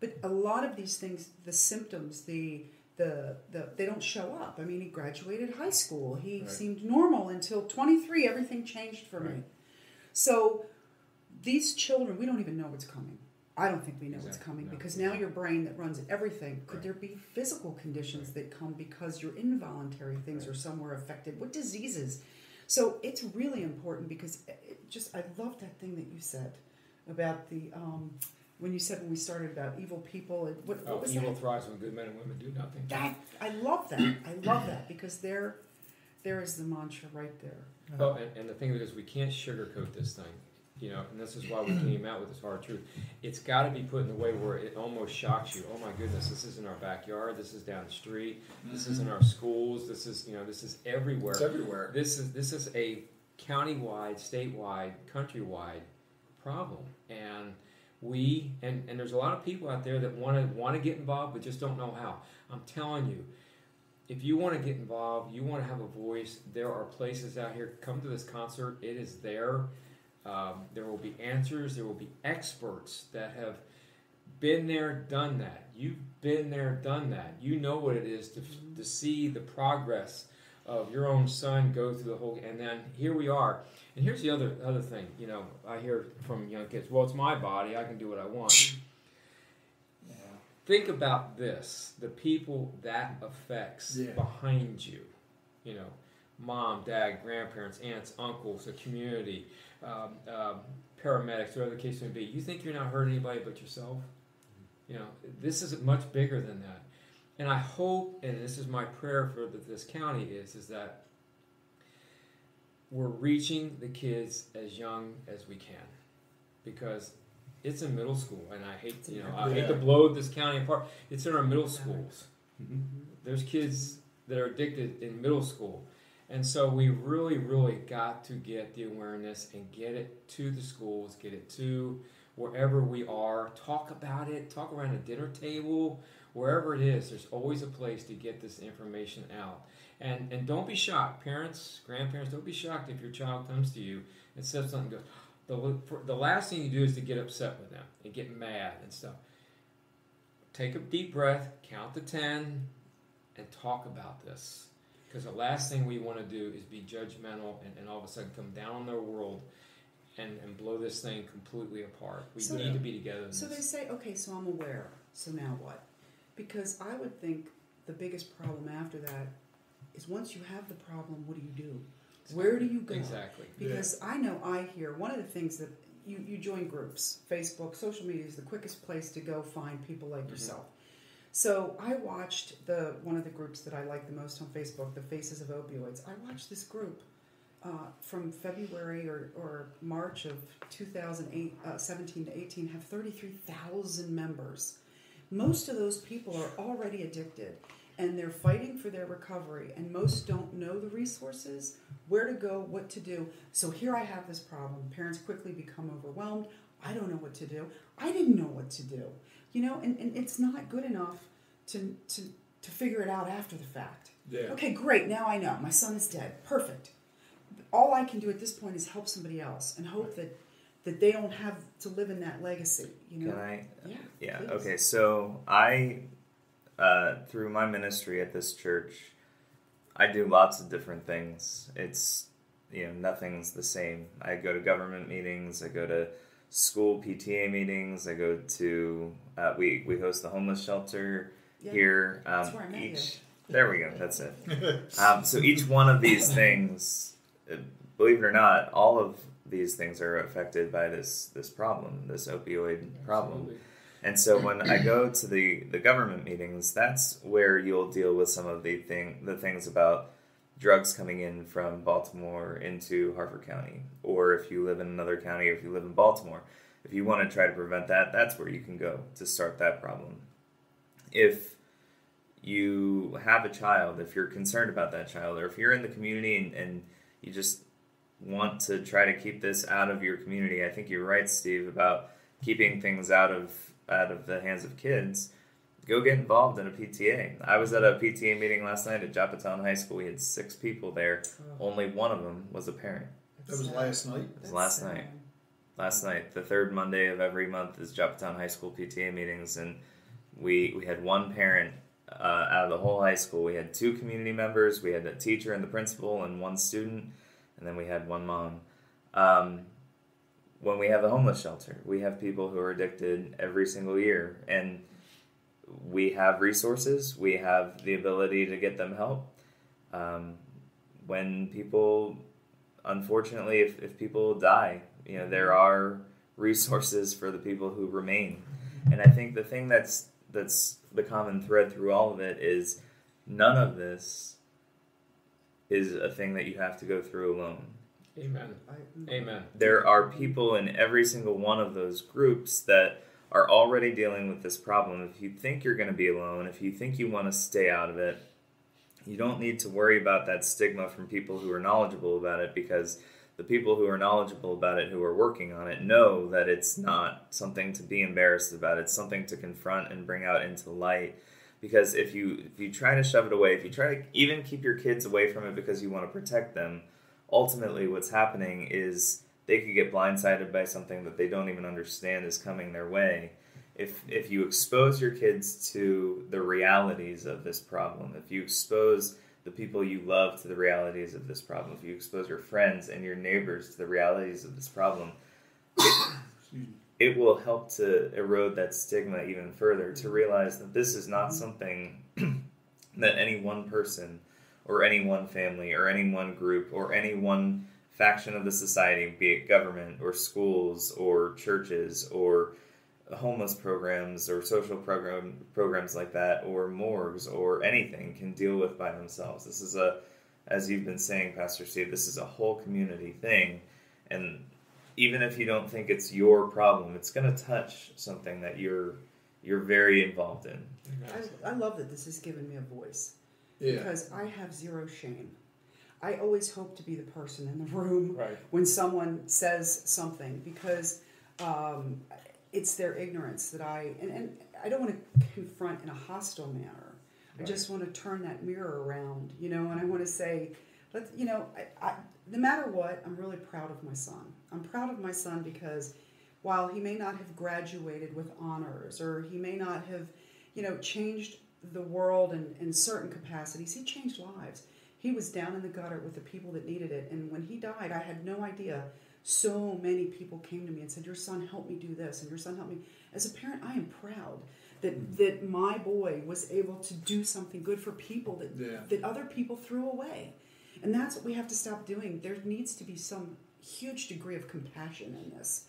but a lot of these things the symptoms the the, the they don't show up I mean he graduated high school he
Right.
seemed normal until 23 everything changed for me so these children, we don't even know what's coming. I don't think we know what's coming
no.
because now your brain that runs everything, could
Right.
there be physical conditions that come because your involuntary things
Right.
are somewhere affected? What diseases? So it's really important because it just I love that thing that you said about the um, when you said when we started about evil people and what, what
Oh,
was
evil
that?
thrives when good men and women do nothing.
That I love that. I love that because there, there is the mantra right there.
Oh, and, and the thing is, we can't sugarcoat this thing, you know, and this is why we came out with this hard truth. It's got to be put in a way where it almost shocks you. Oh my goodness, this is in our backyard. This is down the street. This is in mm-hmm. our schools. This is, you know, this is everywhere.
It's everywhere.
This is this is a countywide, statewide, countrywide problem, and we and, and there's a lot of people out there that want to want to get involved but just don't know how. I'm telling you, if you want to get involved, you want to have a voice. There are places out here. Come to this concert. It is there. Um, there will be answers. There will be experts that have been there, done that. You've been there, done that. You know what it is to, to see the progress of your own son go through the whole. And then here we are. And here's the other other thing. You know, I hear from young kids. Well, it's my body. I can do what I want. Think about this: the people that affects
Yeah.
behind you. You know, mom, dad, grandparents, aunts, uncles, the community, um, um, paramedics, whatever the case may be. You think you're not hurting anybody but yourself? You know, this is much bigger than that. And I hope, and this is my prayer for this county is, is that we're reaching the kids as young as we can, because it's in middle school, and I hate, you know, I hate to blow this county apart. It's in our middle schools.
Mhm.
There's kids that are addicted in middle school. And so we really, really got to get the awareness and get it to the schools, get it to wherever we are. Talk about it. Talk around a dinner table, wherever it is. There's always a place to get this information out. And and don't be shocked, parents, grandparents. Don't be shocked if your child comes to you and says something. Goes, the the last thing you do is to get upset with them and get mad and stuff. Take a deep breath, count to ten, and talk about this. Because the last thing we want to do is be judgmental and, and all of a sudden come down on their world and, and blow this thing completely apart. We
So-
need to be together.
So they say, okay, so I'm aware. So now what? Because I would think the biggest problem after that is once you have the problem, what do you do? Where do you go?
Exactly.
Because I know I hear one of the things that you, you join groups, Facebook, social media is the quickest place to go find people like yourself. So I watched the one of the groups that I like the most on Facebook, the Faces of Opioids. I watched this group uh, from February or, or March of 2017 uh, to 18 have 33,000 members. Most of those people are already addicted and they're fighting for their recovery and most don't know the resources where to go what to do so here i have this problem parents quickly become overwhelmed i don't know what to do i didn't know what to do you know and, and it's not good enough to, to, to figure it out after the fact
Yeah.
okay great now i know my son is dead perfect all i can do at this point is help somebody else and hope that that they don't have to live in that legacy you know
Can I?
yeah
Yeah.
please.
Okay. So I, uh, through my ministry at this church, I do lots of different things. It's you know nothing's the same. I go to government meetings. I go to school PTA meetings. I go to uh, we we host the homeless shelter
Yeah.
here. Um,
That's where I met you.
each there we go. That's it. Um, so each one of these things, uh, believe it or not, all of these things are affected by this this problem, this opioid problem.
Absolutely.
And so when I go to the, the government meetings, that's where you'll deal with some of the thing the things about drugs coming in from Baltimore into Harford County, or if you live in another county, or if you live in Baltimore, if you want to try to prevent that, that's where you can go to start that problem. If you have a child, if you're concerned about that child, or if you're in the community and, and you just want to try to keep this out of your community, I think you're right, Steve, about keeping things out of out of the hands of kids. Go get involved in a PTA. I was at a PTA meeting last night at Joppatowne High School. We had six people there. Only one of them was a parent.
That was last night.
was last night. Last night, the third Monday of every month is Joppatowne High School PTA meetings, and we we had one parent uh, out of the whole high school. We had two community members. We had a teacher and the principal, and one student, and then we had one mom. Um, when we have a homeless shelter, we have people who are addicted every single year, and we have resources. We have the ability to get them help. Um, when people, unfortunately, if, if people die, you know, there are resources for the people who remain. And I think the thing that's that's the common thread through all of it is none of this is a thing that you have to go through alone
Amen. Amen.
there are people in every single one of those groups that are already dealing with this problem. If you think you're going to be alone, if you think you want to stay out of it, you don't need to worry about that stigma from people who are knowledgeable about it because the people who are knowledgeable about it, who are working on it, know that it's not something to be embarrassed about. It's something to confront and bring out into light. Because if you if you try to shove it away, if you try to even keep your kids away from it because you want to protect them, ultimately what's happening is they could get blindsided by something that they don't even understand is coming their way. If if you expose your kids to the realities of this problem, if you expose the people you love to the realities of this problem, if you expose your friends and your neighbors to the realities of this problem, it, it will help to erode that stigma even further to realize that this is not mm-hmm. something that any one person or any one family or any one group or any one faction of the society, be it government or schools or churches or homeless programs or social program programs like that or morgues or anything can deal with by themselves. This is a as you've been saying, Pastor Steve, this is a whole community thing. And even if you don't think it's your problem, it's gonna touch something that you're you're very involved in.
I, I love that this has given me a voice
Yeah.
because I have zero shame. I always hope to be the person in the room
Right.
when someone says something because um, it's their ignorance that I and, and I don't want to confront in a hostile manner. I just want to turn that mirror around, you know, and I want to say, let you know, I, I, no matter what, I'm really proud of my son. I'm proud of my son because while he may not have graduated with honors or he may not have, you know, changed the world in, in certain capacities, he changed lives. He was down in the gutter with the people that needed it. And when he died, I had no idea. So many people came to me and said, Your son helped me do this, and your son helped me. As a parent, I am proud that, mm-hmm. that my boy was able to do something good for people that,
Yeah.
that other people threw away. And that's what we have to stop doing. There needs to be some huge degree of compassion in this.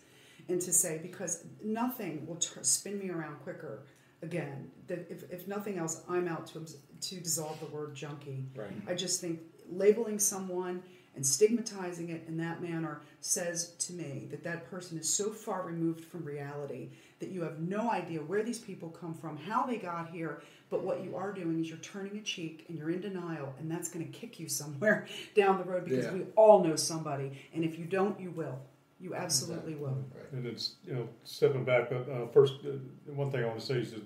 And to say, because nothing will t- spin me around quicker again. That if, if nothing else, I'm out to, to dissolve the word junkie.
Right.
I just think labeling someone and stigmatizing it in that manner says to me that that person is so far removed from reality that you have no idea where these people come from, how they got here. But what you are doing is you're turning a cheek and you're in denial, and that's going to kick you somewhere down the road because
Yeah.
we all know somebody. And if you don't, you will. You absolutely will.
And it's, you know, stepping back, but uh, first, uh, one thing I want to say is that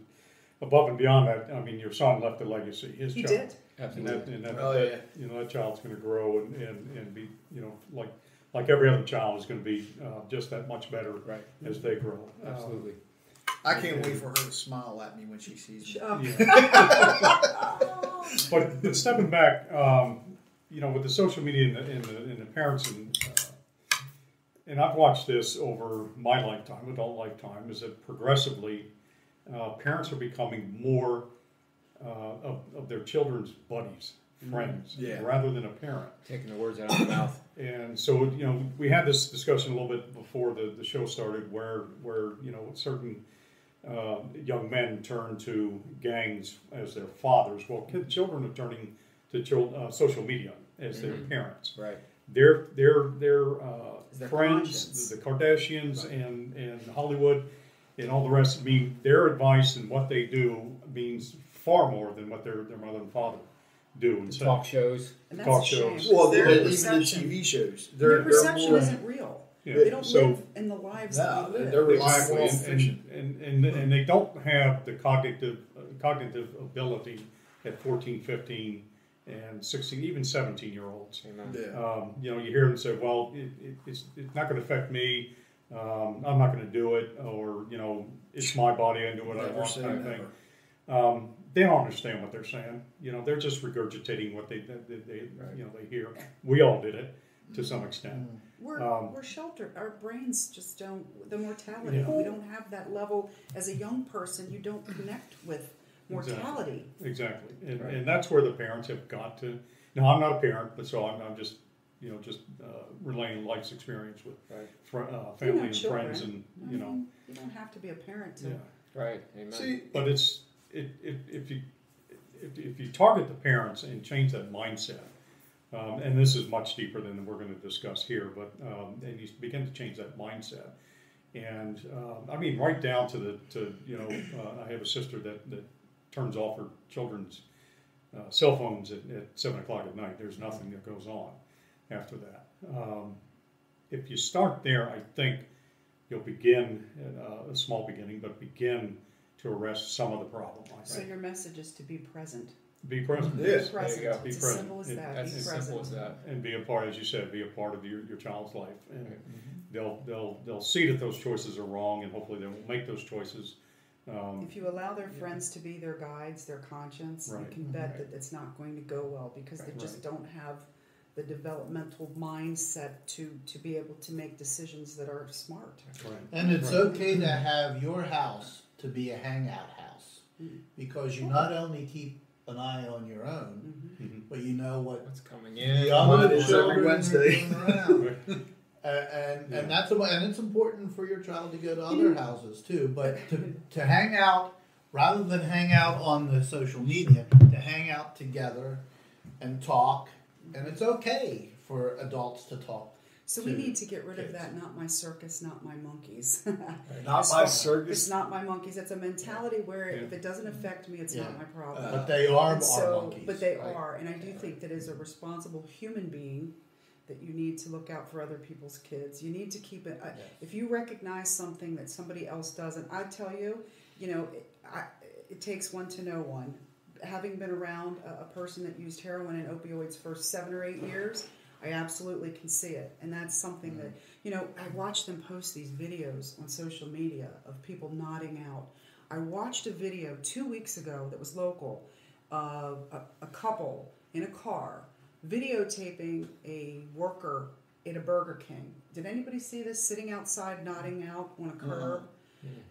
above and beyond that, I mean, your son left a legacy, his
He
child.
did.
And
Absolutely.
that, and that,
Oh,
that-
yeah.
you know, that child's going to grow and, and, and be, you know, like, like every other child is going to be uh, just that much better
Right.
as they grow. Um,
Absolutely.
I can't wait for her to smile at me when she sees me.
Uh,
But, but stepping back, um, you know, with the social media and the, and the, and the parents and, and I've watched this over my lifetime, adult lifetime, is that progressively, uh, parents are becoming more, uh, of, of their children's buddies, friends,
Yeah.
rather than a parent.
Taking the words out of the mouth.
And so, you know, we had this discussion a little bit before the, the show started where, where, you know, certain uh, young men turn to gangs as their fathers. Well, kid, children are turning to uh, social media as their parents.
Right.
Their, their, their, uh, friends,
conscience.
the Kardashians and, and Hollywood and all the rest, I mean, their advice and what they do means far more than what their, their mother and father do. And so,
Talk shows.
And that's
Talk shows.
Well,
Their
they're, even the TV shows.
Their
They're, they're
perception
more,
isn't real.
Yeah,
They don't
so-
live in the lives
No,
that we live.
they're relying
Exactly,
on
and,
fiction.
and, and, and they don't have the cognitive uh, cognitive ability at 14, 15, and 16, even 17 year olds.
Yeah.
Um, you know, you hear them say, well, it, it, it's, it's not going to affect me. Um, I'm not going to do it. Or, you know, it's my body. I do what I want
say
kind of
never.
thing. Um, they don't understand what they're saying. You know, they're just regurgitating what they, they, they you know, they hear. We all did it to some extent.
We're,
Um,
we're sheltered. Our brains just don't, the mortality,
Yeah.
we don't have that level. As a young person, you don't connect with mortality.
Exactly, and,
Right.
and that's where the parents have got to. Now, I'm not a parent, but so I'm, I'm just, you know, just uh, relaying life's experience with
Right.
fr- uh, family and
children.
friends, and
I
you know,
mean, you don't have to be a parent to.
yeah.
Right. Amen.
See,
But it's it, it, if you if, if you target the parents and change that mindset, um, and this is much deeper than we're going to discuss here, but um, and you begin to change that mindset. And um, I mean, right down to the to you know, uh, I have a sister that, that turns off her children's uh, cell phones at, at seven o'clock at night. There's nothing that goes on after that. Um, if you start there, I think you'll begin uh, a small beginning, but begin to arrest some of the problem. I
So
think.
your message is to be present.
Be present.
Yeah.
Be
There you
present.
go.
Be
It's as simple as
It-
that.
That's
be
as
present.
simple as that.
and be a part, as you said, be a part of your, your child's life, and
Right.
they'll they'll they'll see that those choices are wrong, and hopefully they will make those choices. Um,
If you allow their friends to be their guides, their conscience,
Right.
you can bet that it's not going to go well because they
Right.
just don't have the developmental mindset to, to be able to make decisions that are smart.
right.
And it's
Right.
okay to have your house to be a hangout house because you not only keep an eye on your own,
Mhm.
but you know what
What's coming in?
the other
is every
children
Wednesday.
doing around. And
Yeah.
and that's a, and it's important for your child to go to other houses too. But to, to hang out rather than hang out on the social media, to hang out together and talk, and it's okay for adults to talk.
So we need to get rid of that, not my circus, not my monkeys.
Not my circus.
It's not my monkeys. It's a mentality where
Yeah.
if it doesn't affect me, it's
Yeah.
not my problem.
Uh,
But they are our
so,
monkeys.
but they
right?
are, and I do think that as a responsible human being, that you need to look out for other people's kids. You need to keep it. Uh,
yes.
If you recognize something that somebody else doesn't, I tell you, you know, it, I, it takes one to know one. Having been around a, a person that used heroin and opioids for seven or eight years, I absolutely can see it, and that's something that mm-hmm. you know. I watch them post these videos on social media of people nodding out. I watched a video two weeks ago that was local of a, a couple in a car videotaping a worker at a Burger King. Did anybody see this sitting outside nodding out on a uh-huh. curb?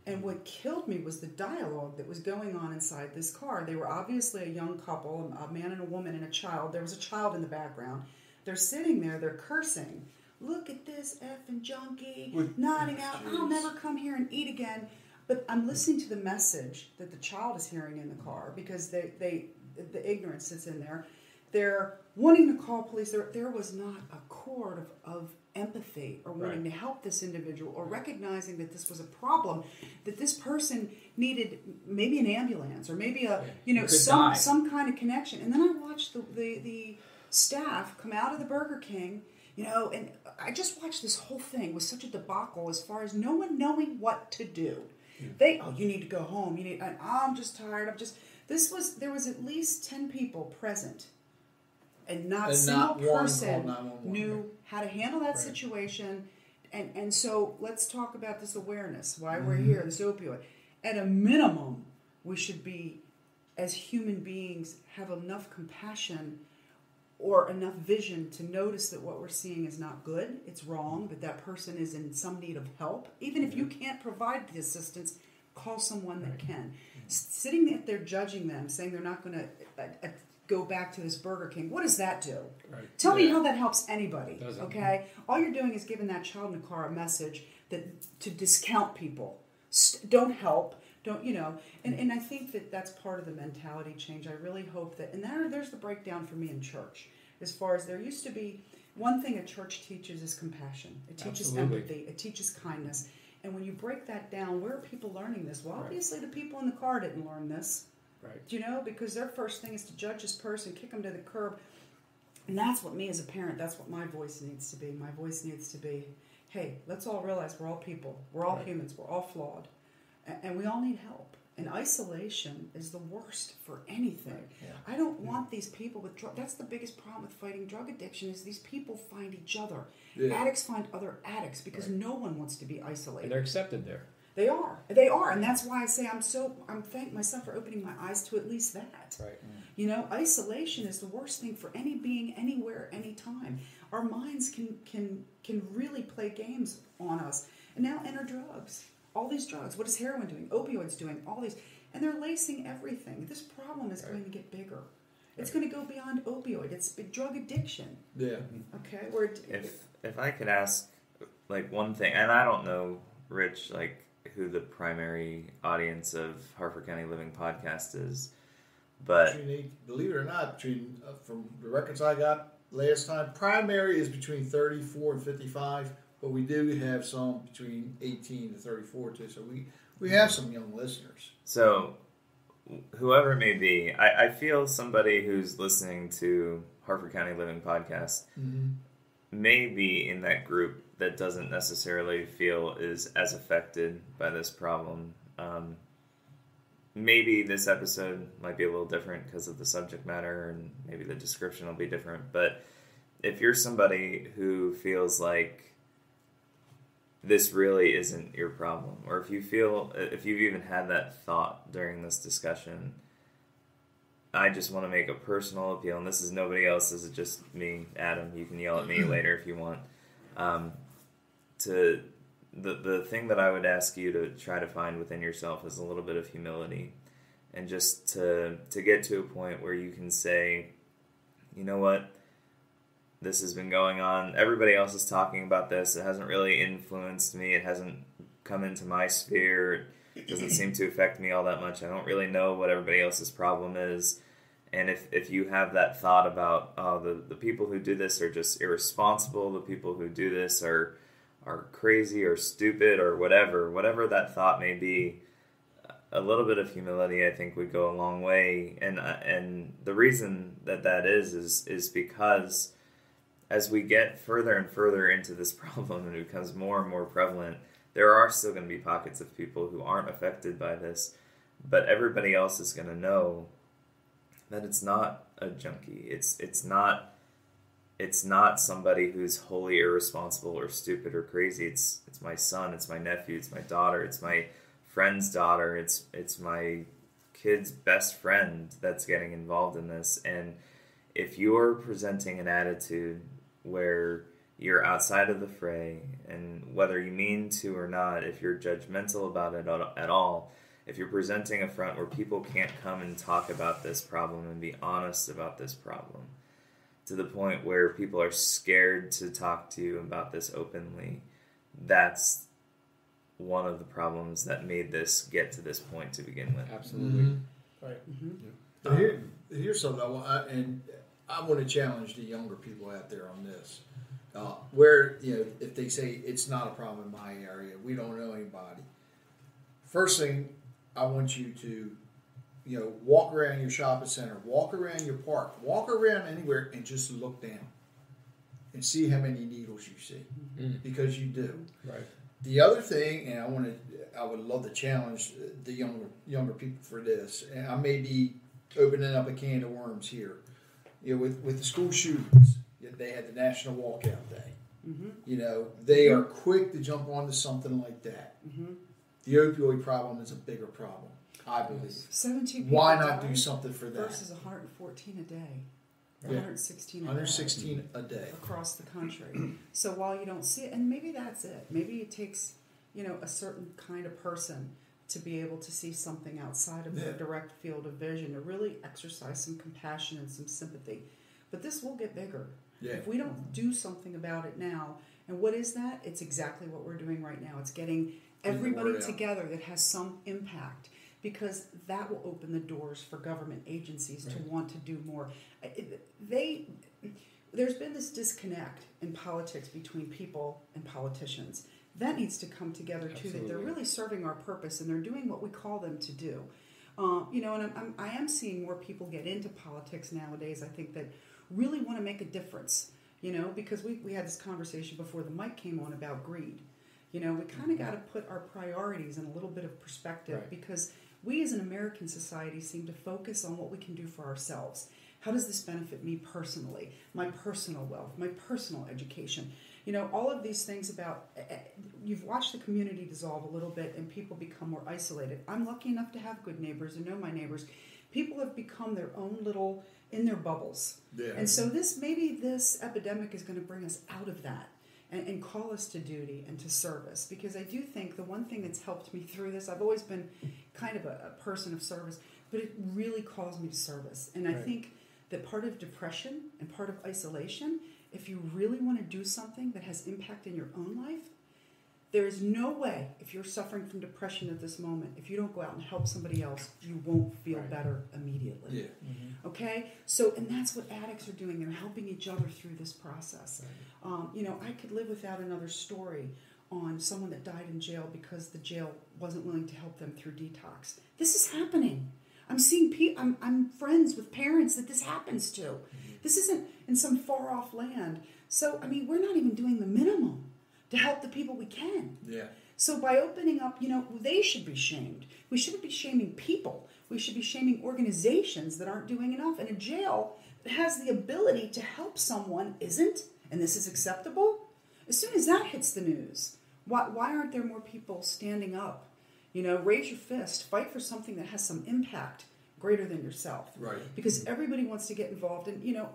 And what killed me was the dialogue that was going on inside this car. They were obviously a young couple, a man and a woman and a child. There was a child in the background. They're sitting there, they're cursing. Look at this effing junkie, nodding out. I'll never come here and eat again. But I'm listening to the message that the child is hearing in the car because they, they the ignorance that's in there. They're wanting to call police. There, there was not a chord of, of empathy or wanting
Right.
to help this individual or recognizing that this was a problem, that this person needed maybe an ambulance or maybe a you know some
die.
some kind of connection. And then I watched the, the the staff come out of the Burger King, you know, and I just watched this whole thing was such a debacle as far as no one knowing what to do. They oh you need to go home. You need and I'm just tired. I'm just this was there was at least ten people present and not a
And
single
not
person knew how to handle that
Right.
situation. And and so let's talk about this awareness, why we're
Mm-hmm.
here, this opioid. At a minimum, we should be, as human beings, have enough compassion or enough vision to notice that what we're seeing is not good, it's wrong, that that person is in some need of help. Even if you can't provide the assistance, call someone that can. S- Sitting there, there judging them, saying they're not going to uh, uh, go back to this Burger King, what does that do?
Right.
Tell me how that helps anybody.
Doesn't.
Okay, all you're doing is giving that child in the car a message that to discount people. St- don't help. Don't you know? And and I think that that's part of the mentality change. I really hope that. And there there's the breakdown for me in church. As far as there used to be, one thing a church teaches is compassion. It teaches
Absolutely.
empathy. It teaches kindness. And when you break that down, where are people learning this? Well,
Right.
obviously the people in the car didn't learn this.
Right.
You know, because their first thing is to judge this person, kick them to the curb. And that's what me as a parent, that's what my voice needs to be. My voice needs to be, hey, let's all realize we're all people. We're all
Right.
humans. We're all flawed. And we all need help. And isolation is the worst for anything.
Yeah.
I don't want these people with drug. That's the biggest problem with fighting drug addiction is these people find each other.
Yeah.
Addicts find other addicts because no one wants to be isolated.
And they're accepted there.
They are. They are, and that's why I say I'm so. I'm thank myself for opening my eyes to at least that.
Right. Mm.
You know, isolation is the worst thing for any being, anywhere, anytime. Our minds can can can really play games on us. And now enter drugs. All these drugs. What is heroin doing? Opioids doing? All these, and they're lacing everything. This problem is going to get bigger. It's going to go beyond opioid. It's drug addiction.
Yeah.
Okay, where
If if I could ask like one thing, and I don't know, Rich, like who the primary audience of Harford County Living podcast is, but
eight, believe it or not, between uh, from the records I got last time, primary is between 34 and 55, but we do have some between 18 to 34 too. So we we have some young listeners.
So, whoever it may be, I, I feel somebody who's listening to Harford County Living podcast may be in that group that doesn't necessarily feel is as affected by this problem. Um, maybe this episode might be a little different because of the subject matter, and maybe the description will be different. But if you're somebody who feels like this really isn't your problem, or if you feel, if you've even had that thought during this discussion, I just want to make a personal appeal, and this is nobody else. This is just me, Adam. You can yell at me later if you want. Um, to the the thing that I would ask you to try to find within yourself is a little bit of humility, and just to to get to a point where you can say, you know what, this has been going on. Everybody else is talking about this. It hasn't really influenced me. It hasn't come into my sphere. It doesn't seem to affect me all that much. I don't really know what everybody else's problem is. And if, if you have that thought about, oh, the, the people who do this are just irresponsible, the people who do this are are crazy or stupid or whatever, whatever that thought may be, a little bit of humility I think would go a long way. And uh, and the reason that that is is is because as we get further and further into this problem and it becomes more and more prevalent, there are still going to be pockets of people who aren't affected by this, but everybody else is going to know that it's not a junkie. It's it's not it's not somebody who's wholly irresponsible or stupid or crazy. It's it's my son, it's my nephew, it's my daughter, it's my friend's daughter, it's it's my kid's best friend that's getting involved in this and if you're presenting an attitude where you're outside of the fray and whether you mean to or not if you're judgmental about it at all if you're presenting a front where people can't come and talk about this problem and be honest about this problem to the point where people are scared to talk to you about this openly that's one of the problems that made this get to this point to begin with
Absolutely.
Mm-hmm. Right. But here, here's something I want, I, and I want to challenge the younger people out there on this. Uh, where you know, if they say it's not a problem in my area, we don't know anybody. First thing, I want you to, you know, walk around your shopping center, walk around your park, walk around anywhere, and just look down, and see how many needles you see,
Mm.
because you do.
Right.
The other thing, and I want to, I would love to challenge the younger younger people for this, and I may be opening up a can of worms here. You know, with with the school shootings, they had the National Walkout Day. You know, they are quick to jump onto something like that. The opioid problem is a bigger problem, I believe.
17 people
Why not do something for that?
versus 114 a day.
Yeah.
116 a day.
116 a day.
across the country. so while you don't see it, and maybe that's it. Maybe it takes, you know, a certain kind of person to be able to see something outside of their direct field of vision to really exercise some compassion and some sympathy. But this will get bigger.
Yeah.
If we don't do something about it now, and what is that? It's exactly what we're doing right now. It's getting everybody together that has some impact because that will open the doors for government agencies to want to do more. They there's been this disconnect in politics between people and politicians. That needs to come together too. That they're really serving our purpose and they're doing what we call them to do. Um, you know, and I'm, I'm, I am seeing more people get into politics nowadays. I think that really want to make a difference. You know, because we, we had this conversation before the mic came on about greed. You know, we kind of got to put our priorities in a little bit of perspective
Right.
because we as an American society seem to focus on what we can do for ourselves. How does this benefit me personally? My personal wealth, my personal education. You know, all of these things about eh, eh, you've watched the community dissolve a little bit and people become more isolated. I'm lucky enough to have good neighbors and know my neighbors. People have become their own little in their bubbles.
Yeah.
And so this maybe this epidemic is going to bring us out of that and, and call us to duty and to service. Because I do think the one thing that's helped me through this, I've always been kind of a, a person of service, but it really calls me to service. And I
Right.
think that part of depression and part of isolation, if you really want to do something that has impact in your own life, there is no way, if you're suffering from depression at this moment, if you don't go out and help somebody else, you won't feel
Right.
better immediately.
Yeah. Mm-hmm.
Okay, so and that's what addicts are doing. They're helping each other through this process. Um, you know, I could live without another story on someone that died in jail because the jail wasn't willing to help them through detox. This is happening. I'm seeing people. I'm, I'm friends with parents that this happens to. This isn't in some far off land. So I mean, we're not even doing the minimum to help the people we can.
Yeah.
So by opening up, you know, they should be shamed. We shouldn't be shaming people. We should be shaming organizations that aren't doing enough. And a jail that has the ability to help someone isn't, and this is acceptable. As soon as that hits the news, why, why aren't there more people standing up? You know, raise your fist, fight for something that has some impact greater than yourself.
Right.
Because everybody wants to get involved. And, you know,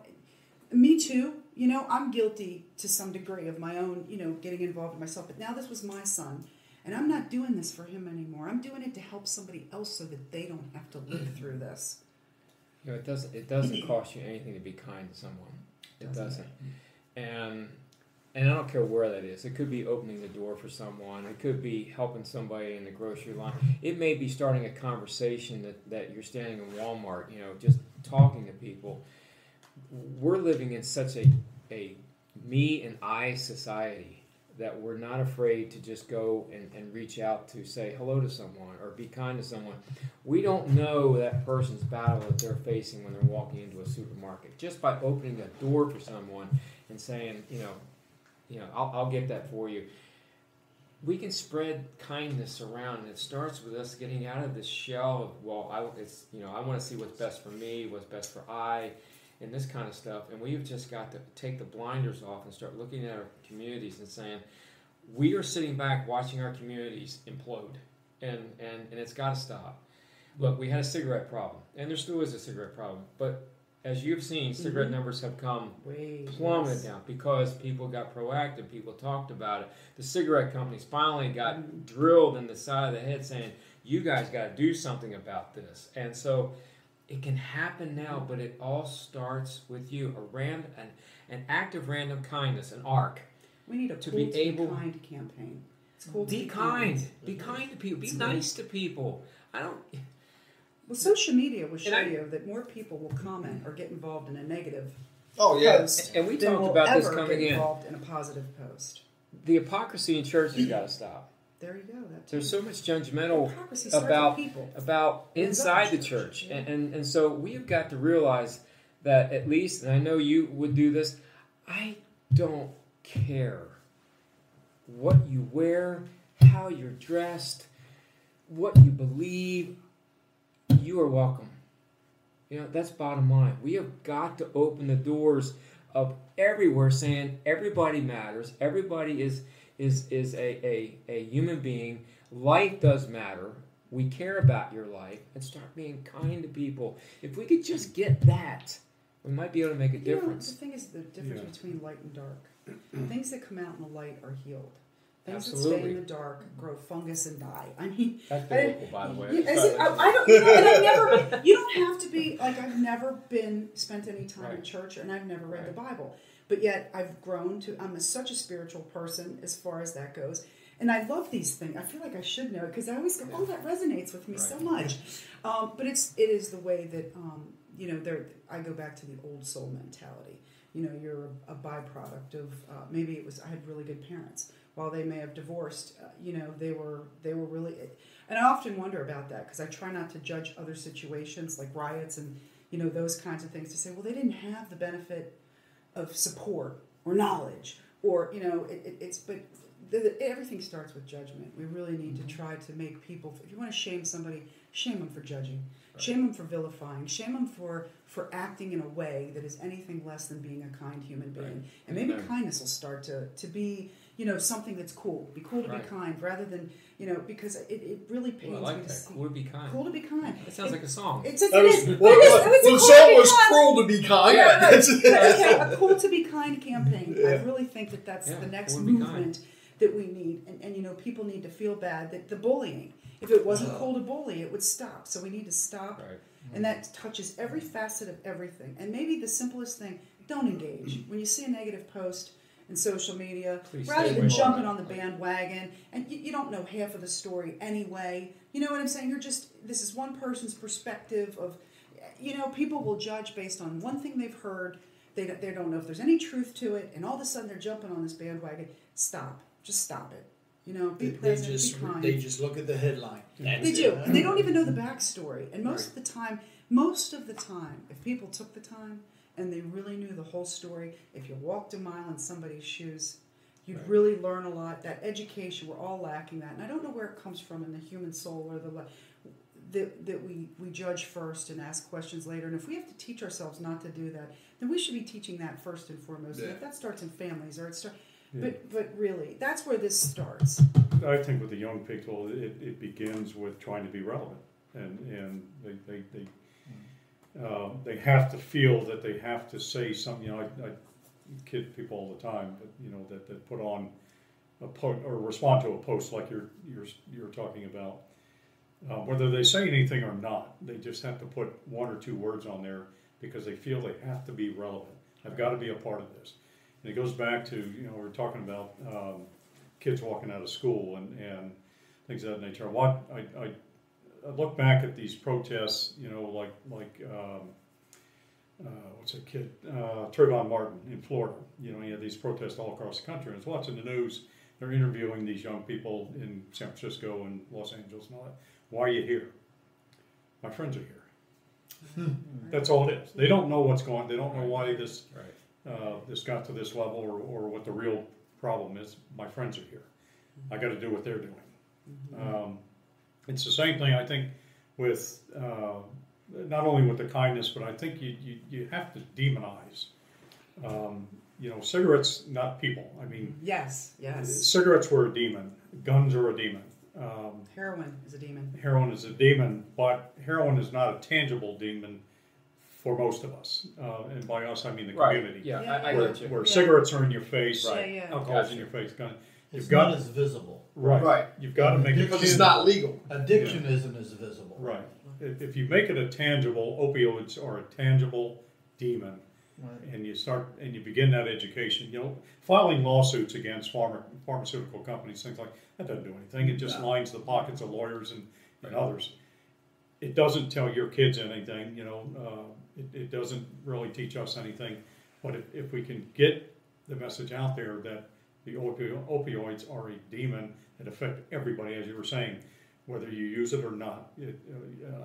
me too. You know, I'm guilty to some degree of my own, you know, getting involved in myself. But now this was my son. And I'm not doing this for him anymore. I'm doing it to help somebody else so that they don't have to live mm. through this.
You know, it doesn't it doesn't cost you anything to be kind to someone. It doesn't. And and I don't care where that is. It could be opening the door for someone. It could be helping somebody in the grocery line. It may be starting a conversation that, that you're standing in Walmart, you know, just talking to people. We're living in such a, a me and I society that we're not afraid to just go and, and reach out to say hello to someone or be kind to someone. We don't know that person's battle that they're facing when they're walking into a supermarket. Just by opening a door for someone and saying, you know, you know, I'll, I'll get that for you. We can spread kindness around, and it starts with us getting out of this shell of, well, I, it's, you know, I want to see what's best for me, what's best for I, and this kind of stuff. And we've just got to take the blinders off and start looking at our communities and saying, we are sitting back watching our communities implode, and and and it's got to stop. Look, we had a cigarette problem, and there still is a cigarette problem, but as you've seen, cigarette
Mhm.
numbers have come
Way
plummeted
yes.
down because people got proactive, people talked about it. The cigarette companies finally got drilled in the side of the head saying, you guys got to do something about this. And so it can happen now, but it all starts with you. A random, an, an act of random kindness, an arc.
We need a
to be
to
able-
kind campaign. It's cool to
Be
be
kind. Be kind to people. Be nice to people. I don't.
Well, social media will show
I-
you that more people will comment or get involved in a negative
Oh
post
And we talked
will
about this
ever
coming
get
in.
involved in a positive post.
The hypocrisy in church has got to stop.
There you go. That
There's so much judgmental
hypocrisy
about
people.
about inside the
God.
church
Yeah.
and, and and so we've got to realize that at least and i know you would do this i don't care what you wear how you're dressed what you believe you are welcome. You know that's bottom line. We have got to open the doors of everywhere saying everybody matters. Everybody is is is a, a, a human being. Life does matter. We care about your life and start being kind to people. If we could just get that we might be able to make a
You know,
difference.
the thing is the difference
Yeah.
between light and dark. Things that come out in the light are healed. Things that stay in the dark grow fungus and die. I mean,
that's biblical by the way
Yeah, it- I, I don't. You know, and I've never. You don't have to be like I've never been spent any time in church, and I've never read the Bible. But yet I've grown to. I'm a, such a spiritual person as far as that goes, and I love these things. I feel like I should know it, because I always go, "Oh, that resonates with me so much." Um, but it's it is the way that um, you know. There, I go back to the old soul mentality. You know, you're a, a byproduct of uh, maybe it was I had really good parents. While they may have divorced, uh, you know, they were they were really and I often wonder about that because I try not to judge other situations like riots and you know those kinds of things to say, well, they didn't have the benefit of support or knowledge or you know it, it, it's but the, the- everything starts with judgment. We really need to try to make people. If you want to shame somebody, shame them for judging, shame them for vilifying, shame them for for acting in a way that is anything less than being a kind human being.
Right.
And maybe
Amen.
kindness will start to to be you know something that's cool. Be cool to
Right.
be kind rather than you know because it, it really pains
Well, I
me
like
to
that
see.
cool to be kind
Cool to be kind.
it sounds
It-
like a song
It's a,
That
it
was,
is. It is.
well,
It was a
the
cool
song
to be
was
kind.
cruel to be kind.
Yeah, right.
That's-
yeah, a cool to be kind campaign. I really think that that's
Yeah,
the next
cool to be kind.
movement that we need. And, and you know, people need to feel bad that the bullying. If it wasn't cool to bully, it would stop. So we need to stop.
right
And that touches every facet of everything. And maybe the simplest thing: don't engage when you see a negative post in social media.
Please
rather
stay
than
away
jumping on the bandwagon, and you, you don't know half of the story anyway. You know what I'm saying? You're just this is one person's perspective of, you know, people will judge based on one thing they've heard. They don't, they don't know if there's any truth to it, and all of a sudden they're jumping on this bandwagon. Stop, just stop it. You know, be
They, they
present,
just
be kind.
they just look at the headline. That's
They
it.
do, and they don't even know the backstory. And most of the time, most of the time, if people took the time and they really knew the whole story, if you walked a mile in somebody's shoes, you'd
Right.
really learn a lot. That education, we're all lacking that, and I don't know where it comes from in the human soul or the that that we we judge first and ask questions later. And if we have to teach ourselves not to do that, then we should be teaching that first and foremost. And if that starts in families or it starts,
yeah.
but, but really, that's where this starts.
I think with the young people, it, it begins with trying to be relevant, and and they they they, um, they have to feel that they have to say something. You know, I, I kid people all the time, but you know that that put on a post or respond to a post like you're you're you're talking about. Uh, whether they say anything or not, they just have to put one or two words on there because they feel they have to be relevant. I've got to be a part of this. And it goes back to, you know, we're talking about um, kids walking out of school and, and things of that nature. I, I, I look back at these protests, you know, like like um, uh, what's that kid uh, Trayvon Martin in Florida. You know, he had these protests all across the country. I was watching the news. They're interviewing these young people in San Francisco and Los Angeles and all that. Why are you here? My friends are here. That's all it is. They don't know what's going. They don't know why this
right
uh, this got to this level or, or what the real problem is. My friends are here. I got to do what they're doing. Um, it's the same thing, I think, with uh, not only with the kindness, but I think you, you, you have to demonize. Um, you know, cigarettes, not people. I mean,
Yes, yes.
cigarettes were a demon, guns are a demon. Um,
Heroin is a demon.
heroin is a demon, but heroin is not a tangible demon for most of us. Uh, and by us, I mean the
Right.
community.
Yeah,
Yeah,
I, I
Where,
get you.
where
Yeah.
cigarettes are in your face,
Right.
Yeah, yeah.
alcohol's
Gotcha.
in your face. Gun.
It's
You've got
not as visible.
right.
Right.
You've got to make it
Because
Because it's not legal.
Addiction isn't as visible.
Right. If if you make it a tangible, opioids are a tangible demon,
Right.
and you start and you begin that education. You know, filing lawsuits against pharma, pharmaceutical companies, things like that doesn't do anything. It just
No.
lines the pockets of lawyers and, and others. It doesn't tell your kids anything. You know, uh, it, it doesn't really teach us anything. But if, if we can get the message out there that the opi- opioids are a demon that affect everybody, as you were saying, whether you use it or not. It, uh, uh,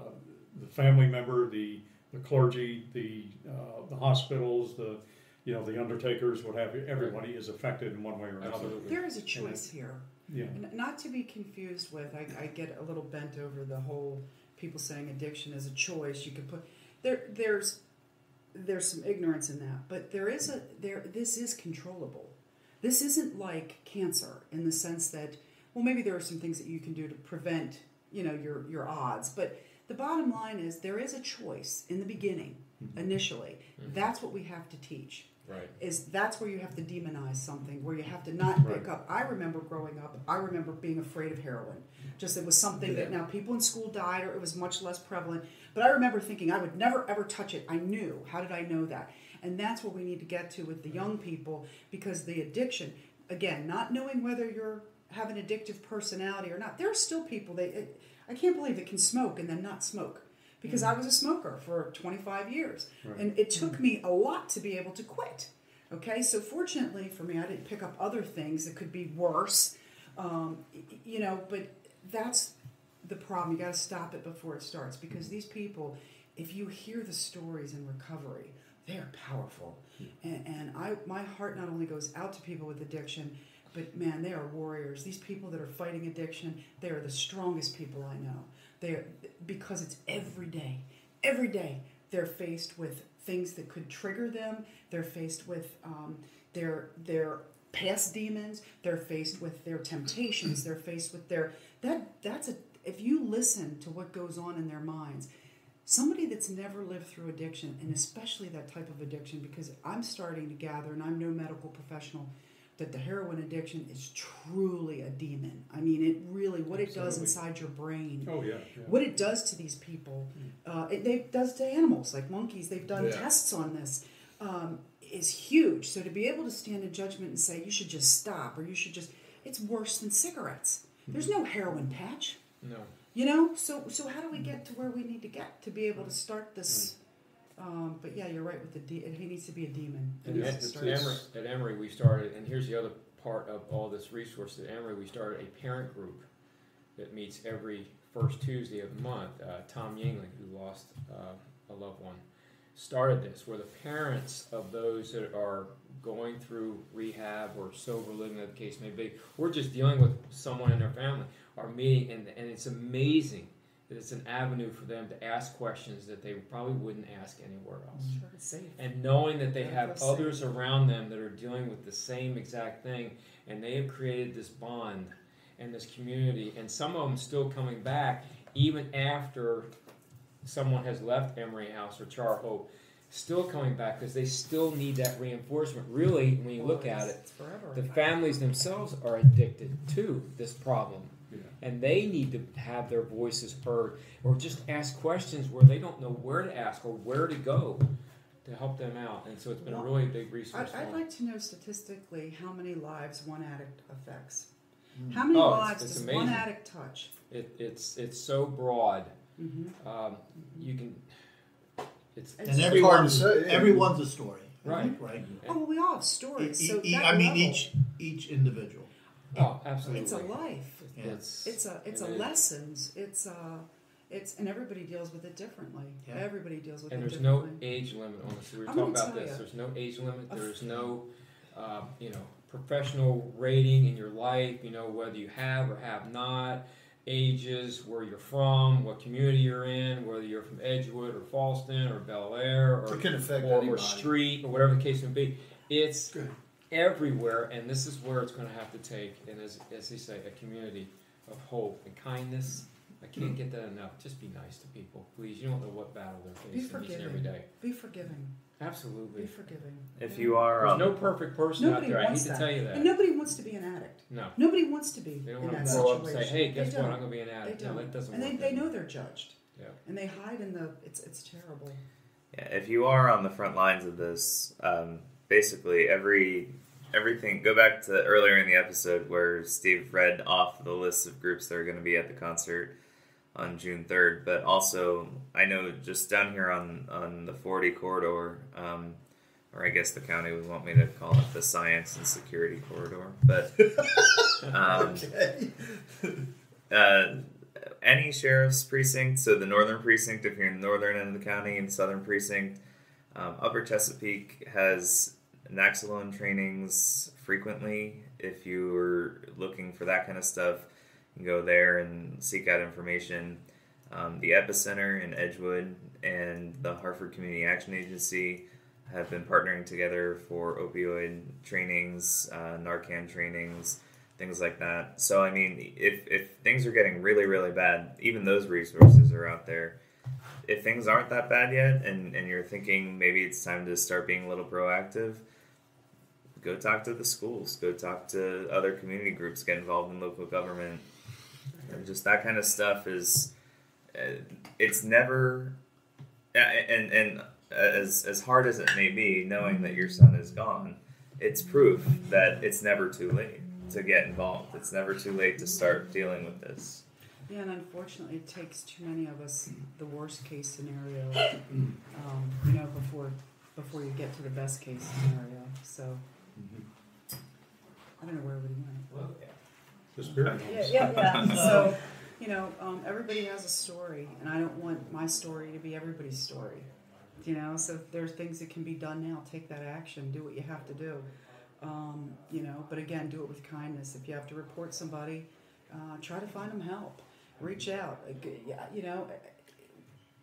the family member, the, the clergy, the, uh, the hospitals, the, you know, the undertakers, what have you, everybody is affected in one way or another.
Absolutely.
There is a choice here.
Yeah.
N- Not to be confused with, I, I get a little bent over the whole people saying addiction is a choice. You can put there. There's there's some ignorance in that, but there is a there. This is controllable. This isn't like cancer in the sense that well, maybe there are some things that you can do to prevent you know your your odds, but the bottom line is there is a choice in the beginning mm-hmm. initially. Mm-hmm. That's what we have to teach
Right.
is that's where you have to demonize something, where you have to not pick up. I remember growing up, I remember being afraid of heroin. Just it was something that now people in school died, or it was much less prevalent. But I remember thinking I would never ever touch it. I knew. How did I know that? And that's what we need to get to with the young people because the addiction, again, not knowing whether you're have an addictive personality or not. There are still people they. I can't believe it can smoke and then not smoke because I was a smoker for 25 years. And it took me a lot to be able to quit. Okay, so fortunately for me, I didn't pick up other things that could be worse. Um, you know, but that's the problem. You got to stop it before it starts because these people, if you hear the stories in recovery, they are powerful. And, and I, my heart not only goes out to people with addiction, but man, they are warriors. These people that are fighting addiction, they are the strongest people I know. They are because it's every day. Every day they're faced with things that could trigger them. They're faced with um, their their past demons. They're faced with their temptations. They're faced with their that that's a if you listen to what goes on in their minds, somebody that's never lived through addiction and especially that type of addiction because I'm starting to gather and I'm no medical professional that the heroin addiction is truly a demon. I mean, it really what it does inside your brain
Oh yeah. yeah.
what it does to these people, uh, it, it does to animals like monkeys. They've done
Yeah.
tests on this. Um, is huge. So to be able to stand in judgment and say you should just stop or you should just, it's worse than cigarettes. There's no heroin patch,
No.
You know. So so how do we get to where we need to get to be able to start this? Um, but yeah, you're right with the de- he needs to be a demon. It
At, at, at. Emory, at Emory, we started, and here's the other part of all this resource. At Emory, we started a parent group that meets every first Tuesday of the month. Uh, Tom Yingling, who lost uh, a loved one, started this, where the parents of those that are going through rehab or sober living, as the case may be, or just dealing with someone in their family, are meeting, and, and it's amazing that it's an avenue for them to ask questions that they probably wouldn't ask anywhere else.
Sure, it's safe.
and knowing that they have
that's
others around them that are dealing with the same exact thing and they have created this bond and this community and some of them still coming back even after someone has left Emory House or Char Hope still coming back because they still need that reinforcement. Really when you look at it the families themselves are addicted to this problem.
Yeah.
And they need to have their voices heard or just ask questions where they don't know where to ask or where to go to help them out and so it's been a really big resource
I'd, I'd like to know statistically how many lives one addict affects. How many
Oh,
lives
it's
does one addict touch?
it, it's it's so broad
Mm-hmm.
um, you can it's,
And
And
It's
everyone's
hard to say.
everyone's a story,
Right.
Right.
Oh, well, we all have stories.
e-
So
e-
that
I mean,
level,
each each individual.
oh absolutely
It's a life.
Yeah.
it's
It's a it's
it
a
is.
lessons. It's a It's and everybody deals with it differently.
Yeah.
Everybody deals with
And
it And
there's no age limit on this. We were
I'm
talking
gonna
about
tell
this.
ya.
There's no age limit. There's no, uh, you know, professional rating in your life. You know whether you have or have not. Ages, where you're from, what community you're in, whether you're from Edgewood or Falston or Bel Air or
It can affect
or, or street or whatever the case may be. It's
Good.
Everywhere, and this is where it's going to have to take, and as, as they say, a community of hope and kindness. I can't get that enough. Just be nice to people, please. You don't know what battle they're facing each and
forgiving.
day.
Be forgiving.
Absolutely.
Be forgiving.
If you are
There's
um,
no perfect person
Nobody
out there. I hate
wants
to
that.
tell you that.
And nobody wants to be an addict.
no.
Nobody wants to be
They don't
in
want
that
to grow up and
situation.
say, hey,
They
guess what?
don't.
I'm going to be an
They don't.
No, that doesn't
and
work.
they, they know they're judged.
Yeah.
And they hide in the. It's it's terrible.
Yeah, if you are on the front lines of this, um, basically every everything. Go back to earlier in the episode where Steve read off the list of groups that are going to be at the concert on June third. But also, I know just down here on on the forty corridor, um, or I guess the county would want me to call it the science and security corridor, but. Um,
Okay.
uh, any sheriff's precinct, so the northern precinct, if you're in the northern end of the county, and southern precinct, um, Upper Chesapeake has Naloxone trainings frequently. If you're looking for that kind of stuff, you can go there and seek out information. Um, the Epicenter in Edgewood and the Harford Community Action Agency have been partnering together for opioid trainings, uh, Narcan trainings, things like that. So I mean, if if things are getting really really bad, even those resources are out there. If things aren't that bad yet, and and you're thinking maybe it's time to start being a little proactive, go talk to the schools, go talk to other community groups, get involved in local government, and just that kind of stuff is. Uh, it's never, uh, and and as as hard as it may be, knowing that your son is gone, it's proof that it's never too late to get involved. It's never too late to start dealing with this.
Yeah, and unfortunately, it takes too many of us the worst case scenario. Um, you know, before before you get to the best case scenario. So I don't know where everybody went.
The spirit
Yeah, yeah, yeah. So, you know, um, everybody has a story, and I don't want my story to be everybody's story. You know, so if there are things that can be done now, take that action, do what you have to do. Um, you know, but again, do it with kindness. If you have to report somebody, uh, try to find them help. Reach out. Yeah, You know,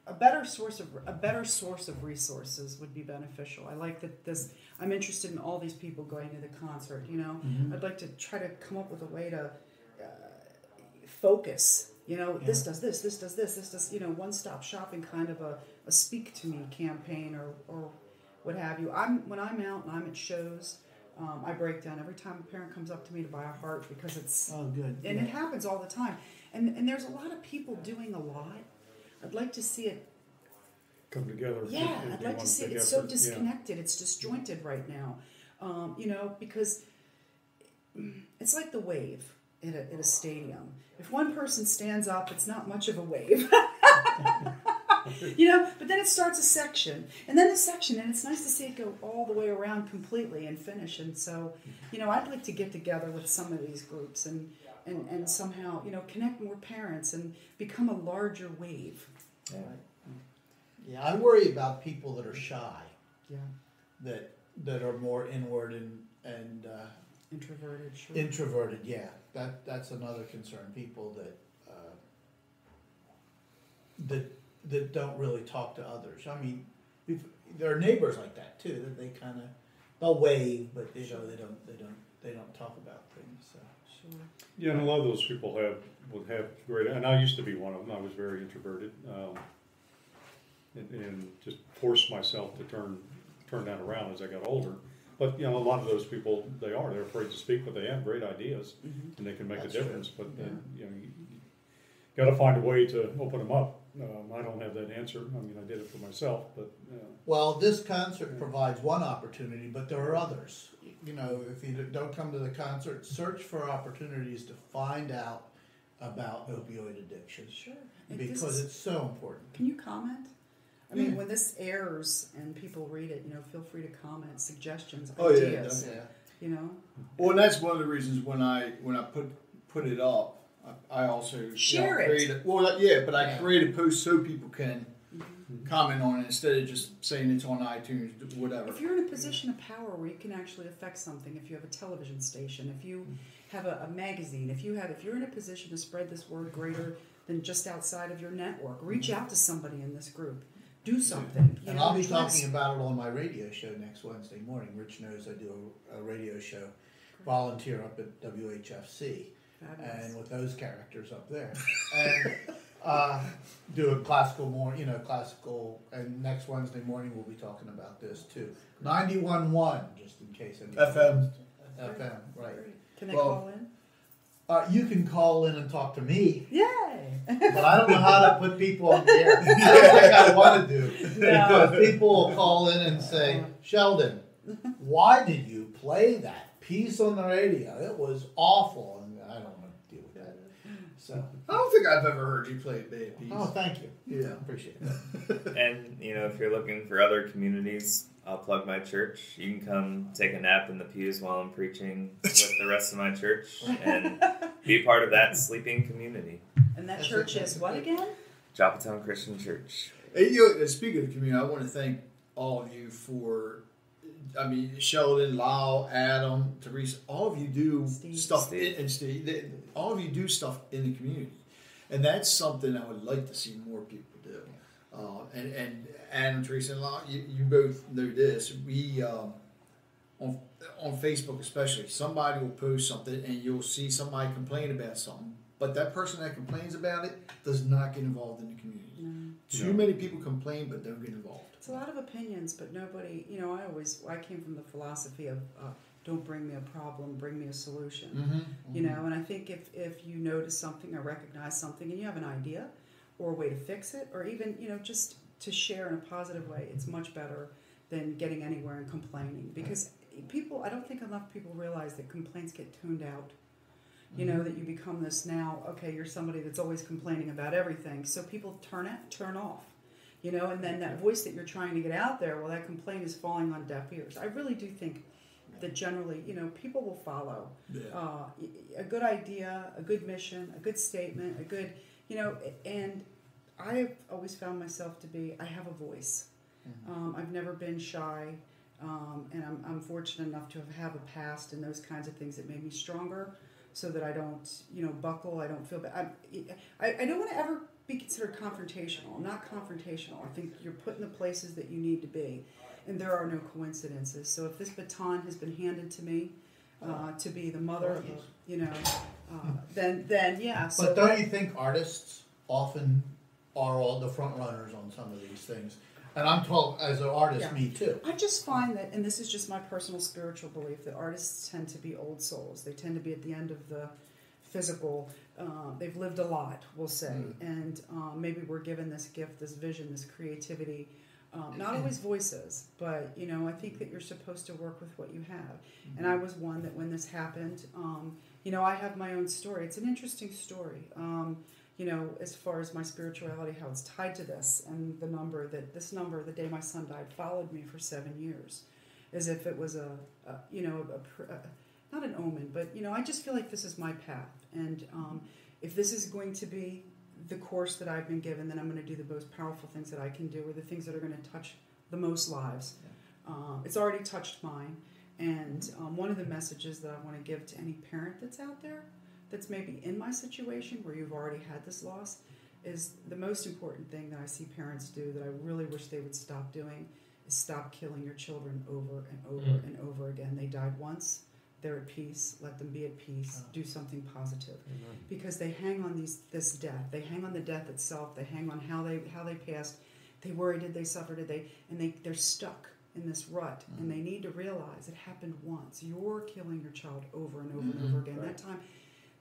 a better source of a better source of resources would be beneficial. I like that this. I'm interested in all these people going to the concert. You know, I'd like to try to come up with a way to uh, focus. You know, this does this, this does this, this does. You know, one stop shopping kind of a, a speak to me campaign or or what have you. I'm when I'm out and I'm at shows. Um, I break down every time a parent comes up to me to buy a heart because it's
Oh, good.
and it happens all the time. And and there's a lot of people doing a lot. I'd like to see it.
Come together.
Yeah, I'd like to see it. It's so
effort. Yeah.
disconnected. It's disjointed right now. Um, you know, because it's like the wave in a, in a stadium. If one person stands up, it's not much of a wave. you know, but then it starts a section, and then a section, and it's nice to see it go all the way around completely and finish. And so, you know, I'd like to get together with some of these groups and and, and somehow, you know, connect more parents and become a larger wave.
Yeah, I worry about people that are shy,
Yeah,
that that are more inward and and uh,
introverted, sure.
introverted. Yeah, that that's another concern. People that uh, that that don't really talk to others. I mean, if, there are neighbors like that too. That they kind of they'll wave, but you know they don't they don't they don't talk about things. So.
sure.
Yeah, and a lot of those people have would have great. And I used to be one of them. I was very introverted, um, and, and just forced myself to turn turn that around as I got older. But you know, a lot of those people they are they're afraid to speak, but they have great ideas and they can make
That's
a
true.
difference. But then you know, you, got to find a way to open them up. Um, I don't have that answer. I mean, I did it for myself, but uh,
Well, this concert provides one opportunity, but there are others. You know, if you don't come to the concert, search for opportunities to find out about opioid addiction
Sure. And
because
is-
it's so important.
Can you comment? I mean,
Yeah.
when this airs and people read it, you know, feel free to comment, suggestions,
Oh, yeah,
ideas.
definitely.
You know,
Well, and that's one of the reasons when I when I put put it up I, I also you know,
Share it.
created- well, yeah, but I
Yeah.
a post so people can. Comment on it instead of just saying it's on iTunes, whatever.
If you're in a position of power where you can actually affect something, if you have a television station, if you have a, a magazine, if you have, if you're in a position to spread this word greater than just outside of your network, reach out to somebody in this group, do something.
And
know,
I'll be
to
talking about it on my radio show next Wednesday morning. Rich knows I do a, a radio show, volunteer up at WHFC,
Fabulous.
and with those characters up there, and uh, do a classical more, you know, classical. And next Wednesday morning we'll be talking about this too. Ninety-one one, just in case. anybody-
FM.
FM, right.
Can they
Well-
call in?
Uh, you can call in and talk to me,
Yay!
but I don't know how to put people on the air. I don't think I want to do.
No.
Because people will call in and say, Sheldon, why did you play that piece on the radio? It was awful, and I don't want to deal with that. So,
I don't think I've ever heard you play a bad piece.
oh, thank you.
Yeah.
appreciate it.
And you know, if you're looking for other communities, I'll plug my church. You can come take a nap in the pews while I'm preaching with the rest of my church and be part of that sleeping community.
And that
That's
church
it.
is what again?
Joppatowne Christian Church.
Hey, you uh, know, speaking of community, I want to thank all of you for. I mean, Sheldon, Lyle, Adam, Teresa, all of you do
Steve.
stuff,
Steve.
In, and Steve, they, all of you do stuff in the community, and that's something I would like to see more people do. Uh, and and Adam, Teresa, and Lyle, you, you both know this. We um, on on Facebook, especially, somebody will post something, and you'll see somebody complain about something, but that person that complains about it does not get involved in the community. Too many people complain but don't get involved.
It's a lot of opinions, but nobody, you know, I always, I came from the philosophy of uh, don't bring me a problem, bring me a solution.
Mm-hmm.
You know, and I think if, if you notice something or recognize something and you have an idea or a way to fix it, or even, you know, just to share in a positive way, it's much better than getting anywhere and complaining. Because people, I don't think enough people realize that complaints get tuned out. You know, that you become this now, okay, you're somebody that's always complaining about everything. So people turn it, turn off. You know, and then that voice that you're trying to get out there, well, that complaint is falling on deaf ears. I really do think that generally, you know, people will follow
Yeah.
uh, a good idea, a good mission, a good statement, a good, you know, and I've always found myself to be, I have a voice. Um, I've never been shy, um, and I'm, I'm fortunate enough to have, have a past and those kinds of things that made me stronger so that I don't, you know, buckle, I don't feel bad. I'm, I, I don't want to ever be considered confrontational. I'm not confrontational. I think you're put in the places that you need to be, and there are no coincidences. So if this baton has been handed to me uh, to be the mother, of, you know, uh, then then yeah. So
But don't you think artists often are all the front runners on some of these things? And I'm told, as an artist,
Yeah.
me too.
I just find that, and this is just my personal spiritual belief, that artists tend to be old souls. They tend to be at the end of the physical. Uh, they've lived a lot, we'll say, and um, maybe we're given this gift, this vision, this creativity. Um, not always voices, but you know, I think that you're supposed to work with what you have. And I was one that when this happened, um, you know, I have my own story. It's an interesting story. Um, you know, as far as my spirituality, how it's tied to this, and the number that this number, the day my son died, followed me for seven years, as if it was a, a you know, a, a, not an omen, but you know, I just feel like this is my path, and um, if this is going to be the course that I've been given, then I'm going to do the most powerful things that I can do, or the things that are going to touch the most lives. Uh, it's already touched mine, and um, one of the messages that I want to give to any parent that's out there that's maybe in my situation where you've already had this loss is the most important thing that I see parents do that I really wish they would stop doing is stop killing your children over and over
Mm.
and over again. They died once, they're at peace, let them be at peace, do something positive. Because they hang on these this death. They hang on the death itself, they hang on how they how they passed. They worry, did they suffer, did they and they, they're stuck in this rut and they need to realize it happened once. You're killing your child over and over and over again. That time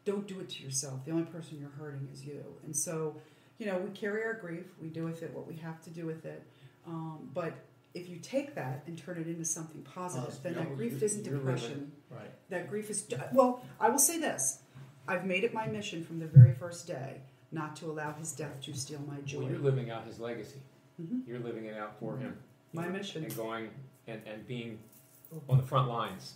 don't do it to yourself. The only person you're hurting is you. And so, you know, we carry our grief. We do with it what we have to do with it. Um, but if you take that and turn it into something positive, then that grief isn't depression.
Right.
That grief is well. I will say this: I've made it my mission from the very first day not to allow his death to steal my joy.
Well, you're living out his legacy.
Mhm.
You're living it out for him.
My mission.
And going and, and being on the front lines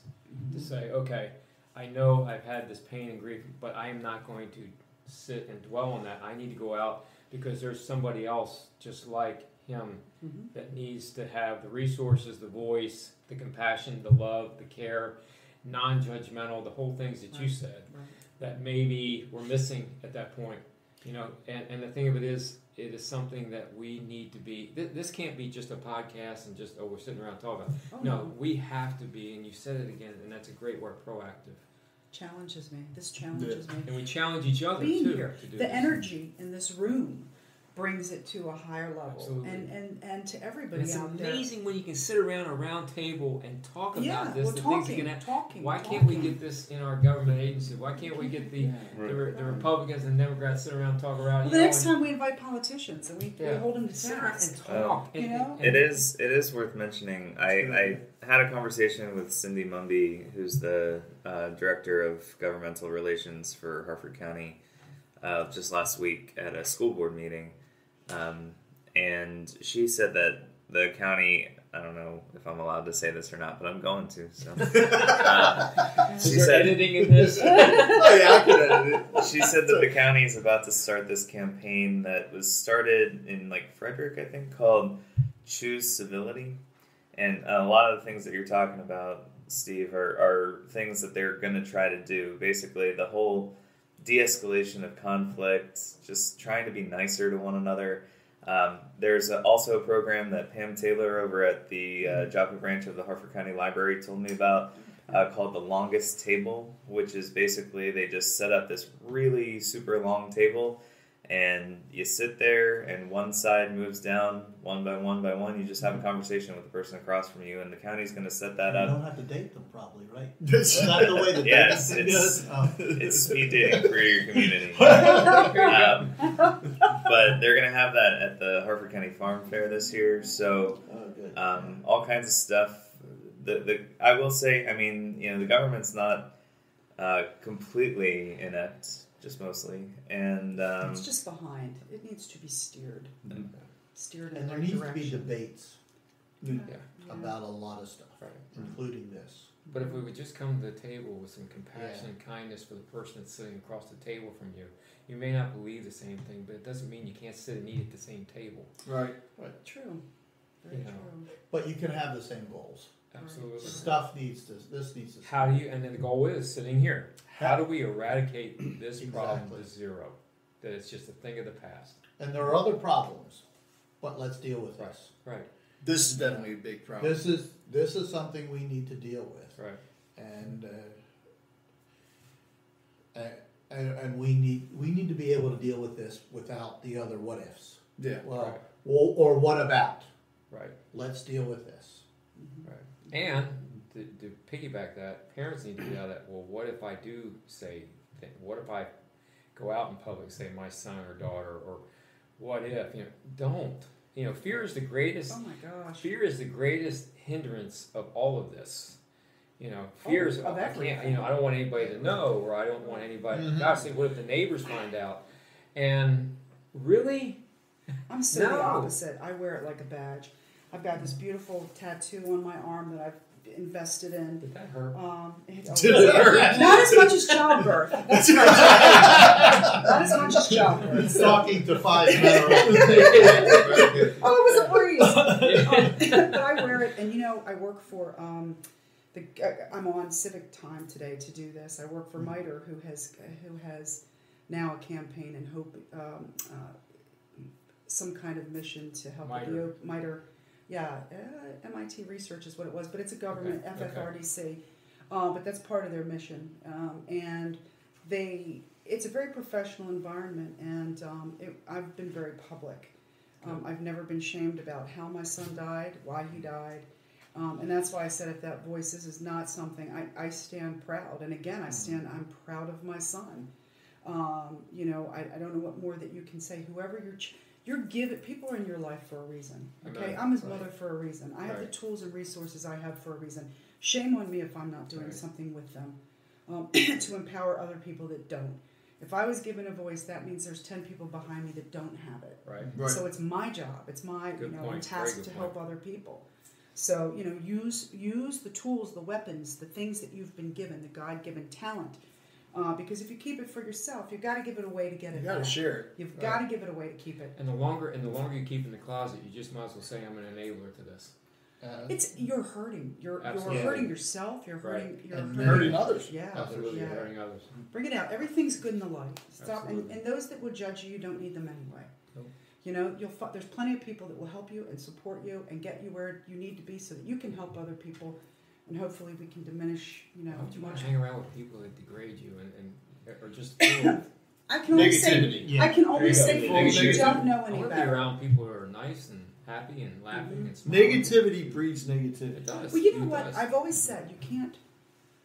to say, okay, I know I've had this pain and grief, but I am not going to sit and dwell on that. I need to go out because there's somebody else just like him
Mhm.
that needs to have the resources, the voice, the compassion, the love, the care, non-judgmental, the whole things that you said
Right.
that maybe we're missing at that point. You know, and, and the thing of it is, it is something that we need to be. Th- this can't be just a podcast and just oh we're sitting around talking.
Oh,
No, we have to be, and you said it again, and that's a great word, proactive.
Challenges me. This challenges me.
And we challenge each other
Being
too
here,
to do
the
this.
energy in this room brings it to a higher level,
Absolutely.
and and and to
And
everybody
it's
out there.
amazing when you can sit around a round table and talk about
Yeah,
this.
well,
the
talking,
things that can happen.
talking.
Why can't we get this in our government agency? Why can't we get the the, re- the Republicans and Democrats sit around and talk around?
Well, the
know,
next time we invite politicians and we,
Yeah.
we hold them to
sit around
task.
and talk.
You
and-
know?
It is. It is worth mentioning. I, I had a conversation with Cindy Mumby, who's the uh, director of governmental relations for Harford County, uh, just last week at a school board meeting, um, and she said that the county. I don't know if I'm allowed to say this or not, but I'm going to. So uh, she said
editing in this?
oh yeah, I can edit it.
she said that the county is about to start this campaign that was started in like Frederick, I think, called Choose Civility. And a lot of the things that you're talking about, Steve, are, are things that they're going to try to do. Basically, the whole de escalation of conflict, just trying to be nicer to one another. Um, there's a, also a program that Pam Taylor over at the uh, Joppa branch of the Harford County Library told me about uh, called the longest table, which is basically they just set up this really super long table, and you sit there, and one side moves down one by one by one. You just have a conversation with the person across from you, and the county's going to set that up.
You don't have to date them, probably, right? Is that the way the
Yes,
dating
it's-
Oh.
It's speed dating for your community.
There you go.
Um, but they're going to have that at the Harford County Farm Fair this year, so
Oh, good.
um, all kinds of stuff. The, the I will say, I mean, you know, the government's not uh, completely inept, just mostly, and um,
It's just behind. It needs to be steered. Steered in
and
the
there
right
needs to be debates
Yeah.
Yeah.
about a lot of stuff,
Right.
including this.
But if we would just come to the table with some compassion and kindness for the person that's sitting across the table from you, you may not believe the same thing, but it doesn't mean you can't sit and eat at the same table.
Right.
True. Very
You know.
true.
But you can have the same goals.
Absolutely.
Stuff needs to. This needs to.
How do you? And then the goal is sitting here. How do we eradicate this problem
Exactly.
to zero? That it's just a thing of the past.
And there are other problems, but let's deal with this.
Right.
This is definitely a big problem.
This is this is something we need to deal with,
Right.
and uh, uh, and, and we need we need to be able to deal with this without the other what ifs.
yeah.
Well,
Right.
or, or what about?
Right.
Let's deal with this.
Right. And to, to piggyback that, parents need to know that. Well, what if I do say? th- What if I go out in public, say my son or daughter, or what if? You know, don't. You know, fear is the greatest.
Oh my gosh.
Fear is the greatest hindrance of all of this. You know, fear is
Oh, of
I can't. You know, I don't want anybody to know, or I don't want anybody.
Mhm.
Gosh, say, what if the neighbors find out? And really,
I'm so
No.
the opposite. I wear it like a badge. I've got this beautiful tattoo on my arm that I've invested in.
did that hurt?
Um, it-
Did it hurt?
not as much as childbirth. That's right. not as much as childbirth.
He's
So-
talking to five men.
Oh, it was a breeze. Um, but I wear it, and you know, I work for. Um, the, uh, I'm on civic time today to do this. I work for MITRE, who has who has now a campaign and hope um, uh, some kind of mission to help with the
MITRE.
Yeah, uh, MIT Research is what it was, but it's a government
Okay, okay.
FFRDC. Uh, but that's part of their mission, um, and they. It's a very professional environment, and um, it, I've been very public. Um, I've never been shamed about how my son died, why he died. Um, and that's why I said if that voice is, is not something, I, I stand proud. And again, I stand, I'm proud of my son. Um, you know, I, I don't know what more that you can say. Whoever you're, ch- you're given, people are in your life for a reason. Okay.
Amen.
I'm his
Right.
mother for a reason. I have the tools and resources I have for a reason. Shame on me if I'm not doing
Right.
something with them um, to empower other people that don't. If I was given a voice, that means there's 10 people behind me that don't have it.
Right.
Right.
So it's my job. It's my
Good
you know
point.
I'm
Very
tasked
good
to
point.
help other people. So you know use use the tools, the weapons, the things that you've been given, the God given talent, Uh, because if you keep it for yourself, you've got to give it away to get it.
You got to share it.
You've got to give it away to keep it.
And the longer and the longer you keep in the closet, you just might as well say I'm an enabler to this.
Uh,
It's you're hurting. You're
Absolutely.
you're hurting yourself. You're
Right.
hurting. You're
And
hurting,
hurting others.
Yeah,
Absolutely,
yeah.
hurting others.
Bring it out. Everything's good in the light. Stop. And,
Absolutely.
and those that would judge you, you don't need them anyway.
Nope.
You know, you'll fi- there's plenty of people that will help you and support you and get you where you need to be, so that you can help other people, and hopefully we can diminish. You know,
Why would you want
much.
hang around with people that degrade you and, and or just full
I can only say.
Yeah.
I can only
There go.
say things you
negativity.
don't know
I
any
want to be
better.
around people who are nice and happy and laughing
Mhm.
and smiling.
Negativity breeds negativity.
It does.
Well, you know
It
what?
does.
I've always said you can't.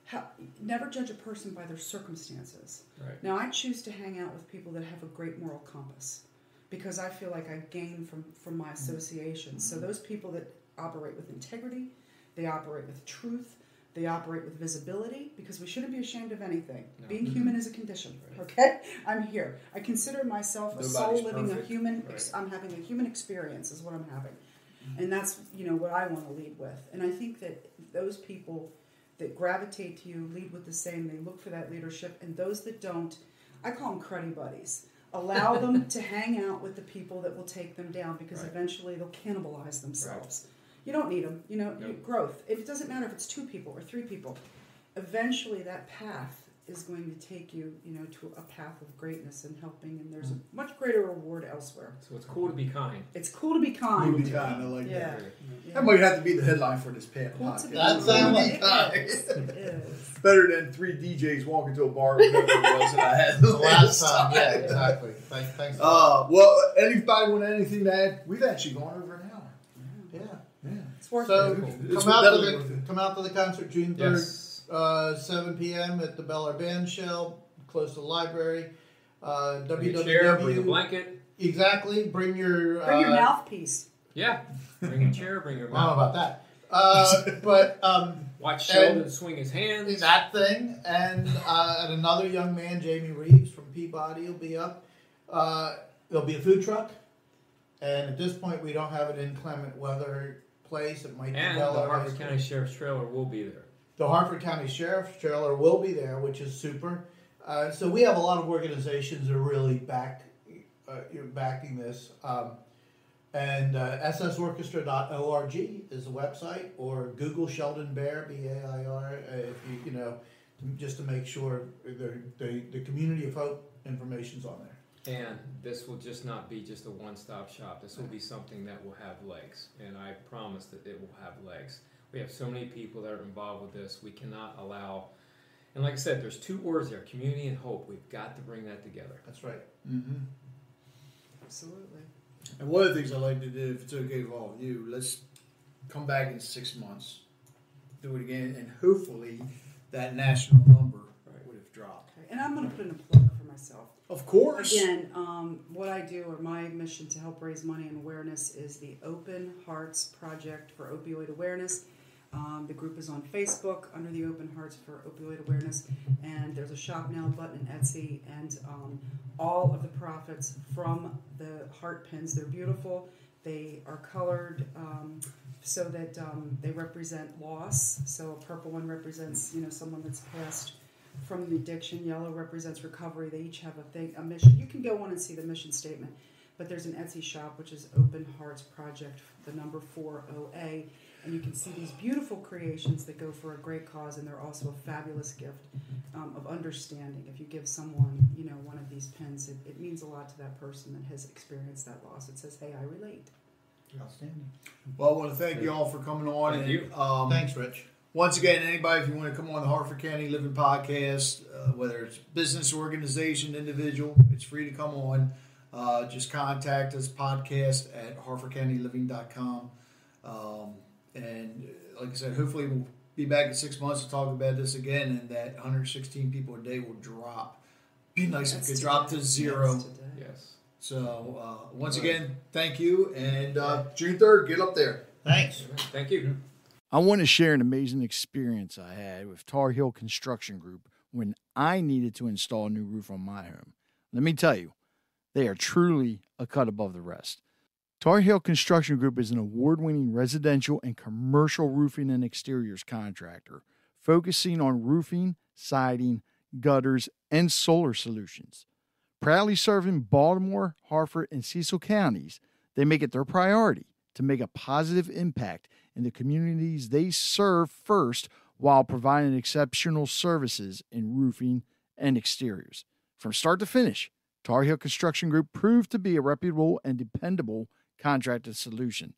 Ha- never judge a person by their circumstances.
Right.
Now, I choose to hang out with people that have a great moral compass because I feel like I gain from, from my associations. So, those people that operate with integrity, they operate with truth, they operate with visibility because we shouldn't be ashamed of anything.
No.
Being mm-hmm. human is a condition,
Right.
okay? I'm here. I consider myself a soul
Nobody's
living a human, ex- I'm having a human experience, is what I'm having. Mm-hmm. And that's, you know, what I want to lead with. And I think that those people that gravitate to you lead with the same. They look for that leadership, and those that don't, I call them cruddy buddies. Allow them to hang out with the people that will take them down because
Right.
eventually they'll cannibalize themselves. You don't need them. You know, you,
Nope.
growth. It doesn't matter if it's two people or three people. Eventually, that path is going to take you, you know, to a path of greatness and helping, and there's a much greater reward elsewhere.
So it's cool to be kind.
It's cool to be kind.
Cool to be kind, I like
Yeah.
that.
Yeah.
That might have to be the headline for this pad
Cool to be
podcast.
That sounds like-
kind.
is. It is.
Better than three DJs walking to a bar with whatever it was that I had
the last time, yeah, exactly. Thanks, thanks.
Uh, well, anybody want anything to add? We've actually gone over an hour.
yeah.
Yeah.
It's worth
So
it.
It's
come out to the come out to the concert June third,
Yes.
uh, seven p.m. at the Bel Air Band Shell, close to the library. Uh,
Bring a chair, bring a blanket.
Exactly. Bring your.
Bring your
uh,
mouthpiece.
Yeah. Bring a chair, bring your
I don't know about that. Uh, but um,
Watch Sheldon swing his hands.
that thing, and uh, and another young man, Jamie Reeves from Peabody, will be up. Uh, there'll be a food truck, and at this point, we don't have an inclement weather place. It might
and
be
the
Bel Air High
Harford County Sheriff's trailer will be there.
The Harford County Sheriff's trailer will be there, which is super. Uh, so we have a lot of organizations that are really back, uh, backing this. Um, and uh, ssorchestra.org is the website, or Google Sheldon Bair, B A I R, uh, if you, you know, just to make sure the, the, the community of hope information's on there.
And this will just not be just a one-stop shop. This will be something that will have legs, and I promise that it will have legs. We have so many people that are involved with this. We cannot allow, and like I said, there's two words there: community and hope. We've got to bring that together.
That's right.
Mm-hmm.
Absolutely.
And one of the things I'd like to do, if it's okay with all of you, let's come back in six months, do it again, and hopefully that national number
Right.
would have dropped.
Okay. And I'm going to put in a plug for myself.
Of course.
Again, um, what I do, or my mission to help raise money and awareness, is the Open Hearts Project for Opioid Awareness. Um, the group is on Facebook under the Open Hearts for Opioid Awareness, and there's a shop now button in Etsy, and um, all of the profits from the heart pins. They're beautiful. They are colored um, so that um, they represent loss. So a purple one represents, you know, someone that's passed from the addiction. Yellow represents recovery. They each have a thing, a mission. You can go on and see the mission statement, but there's an Etsy shop which is Open Hearts Project, the number four OA, and you can see these beautiful creations that go for a great cause, and they're also a fabulous gift um, of understanding. If you give someone, you know, one of these pens, it, it means a lot to that person that has experienced that loss. It says, "Hey, I relate."
Outstanding.
Well, I want to thank you all for coming on.
Thank
and,
you.
Um,
Thanks, Rich.
Once again, anybody, if you want to come on the Harford County Living Podcast, uh, whether it's business, organization, individual, it's free to come on. Uh, just contact us, podcast at harfordcountyliving.com. Um, and uh, like I said, hopefully we'll be back in six months to talk about this again, and that 116 people a day will drop. Be nice if it could drop to zero.
Yes.
So uh, once again, thank you, and uh, June 3rd, get up there.
Thanks.
Thank you.
I want to share an amazing experience I had with Tar Heel Construction Group when I needed to install a new roof on my home. Let me tell you, they are truly a cut above the rest. Tar Heel Construction Group is an award winning residential and commercial roofing and exteriors contractor, focusing on roofing, siding,
gutters, and solar solutions. Proudly serving Baltimore, Harford, and Cecil counties, they make it their priority to make a positive impact in the communities they serve first while providing exceptional services in roofing and exteriors. From start to finish, Tar Heel Construction Group proved to be a reputable and dependable contracted solution.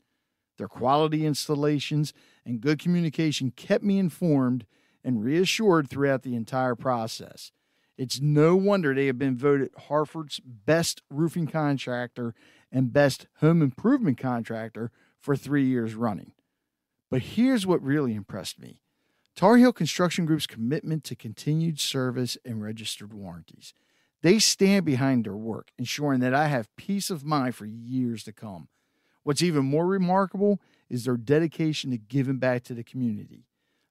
Their quality installations and good communication kept me informed and reassured throughout the entire process. It's no wonder they have been voted Harford's best roofing contractor and best home improvement contractor for three years running. But here's what really impressed me Tar Heel Construction Group's commitment to continued service and registered warranties. They stand behind their work, ensuring that I have peace of mind for years to come. What's even more remarkable is their dedication to giving back to the community.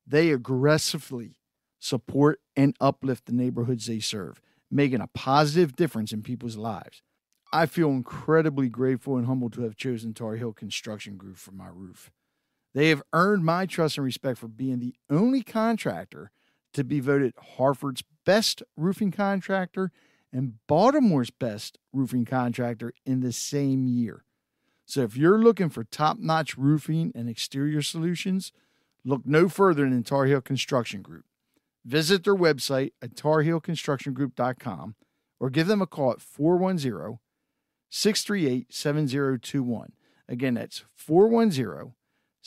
They aggressively support and uplift the neighborhoods they serve, making a positive difference in people's lives. I feel incredibly grateful and humbled to have chosen Tar Heel Construction Group for my roof. They have earned my trust and respect for being the only contractor to be voted Harford's best roofing contractor and Baltimore's best roofing contractor in the same year. So if you're looking for top notch roofing and exterior solutions, look no further than Tar Heel Construction Group. Visit their website at tarheelconstructiongroup.com or give them a call at 410 638 7021. Again, that's 410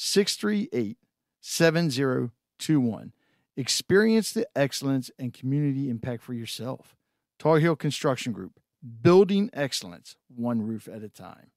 638 7021. Experience the excellence and community impact for yourself. Tar Heel Construction Group, building excellence one roof at a time.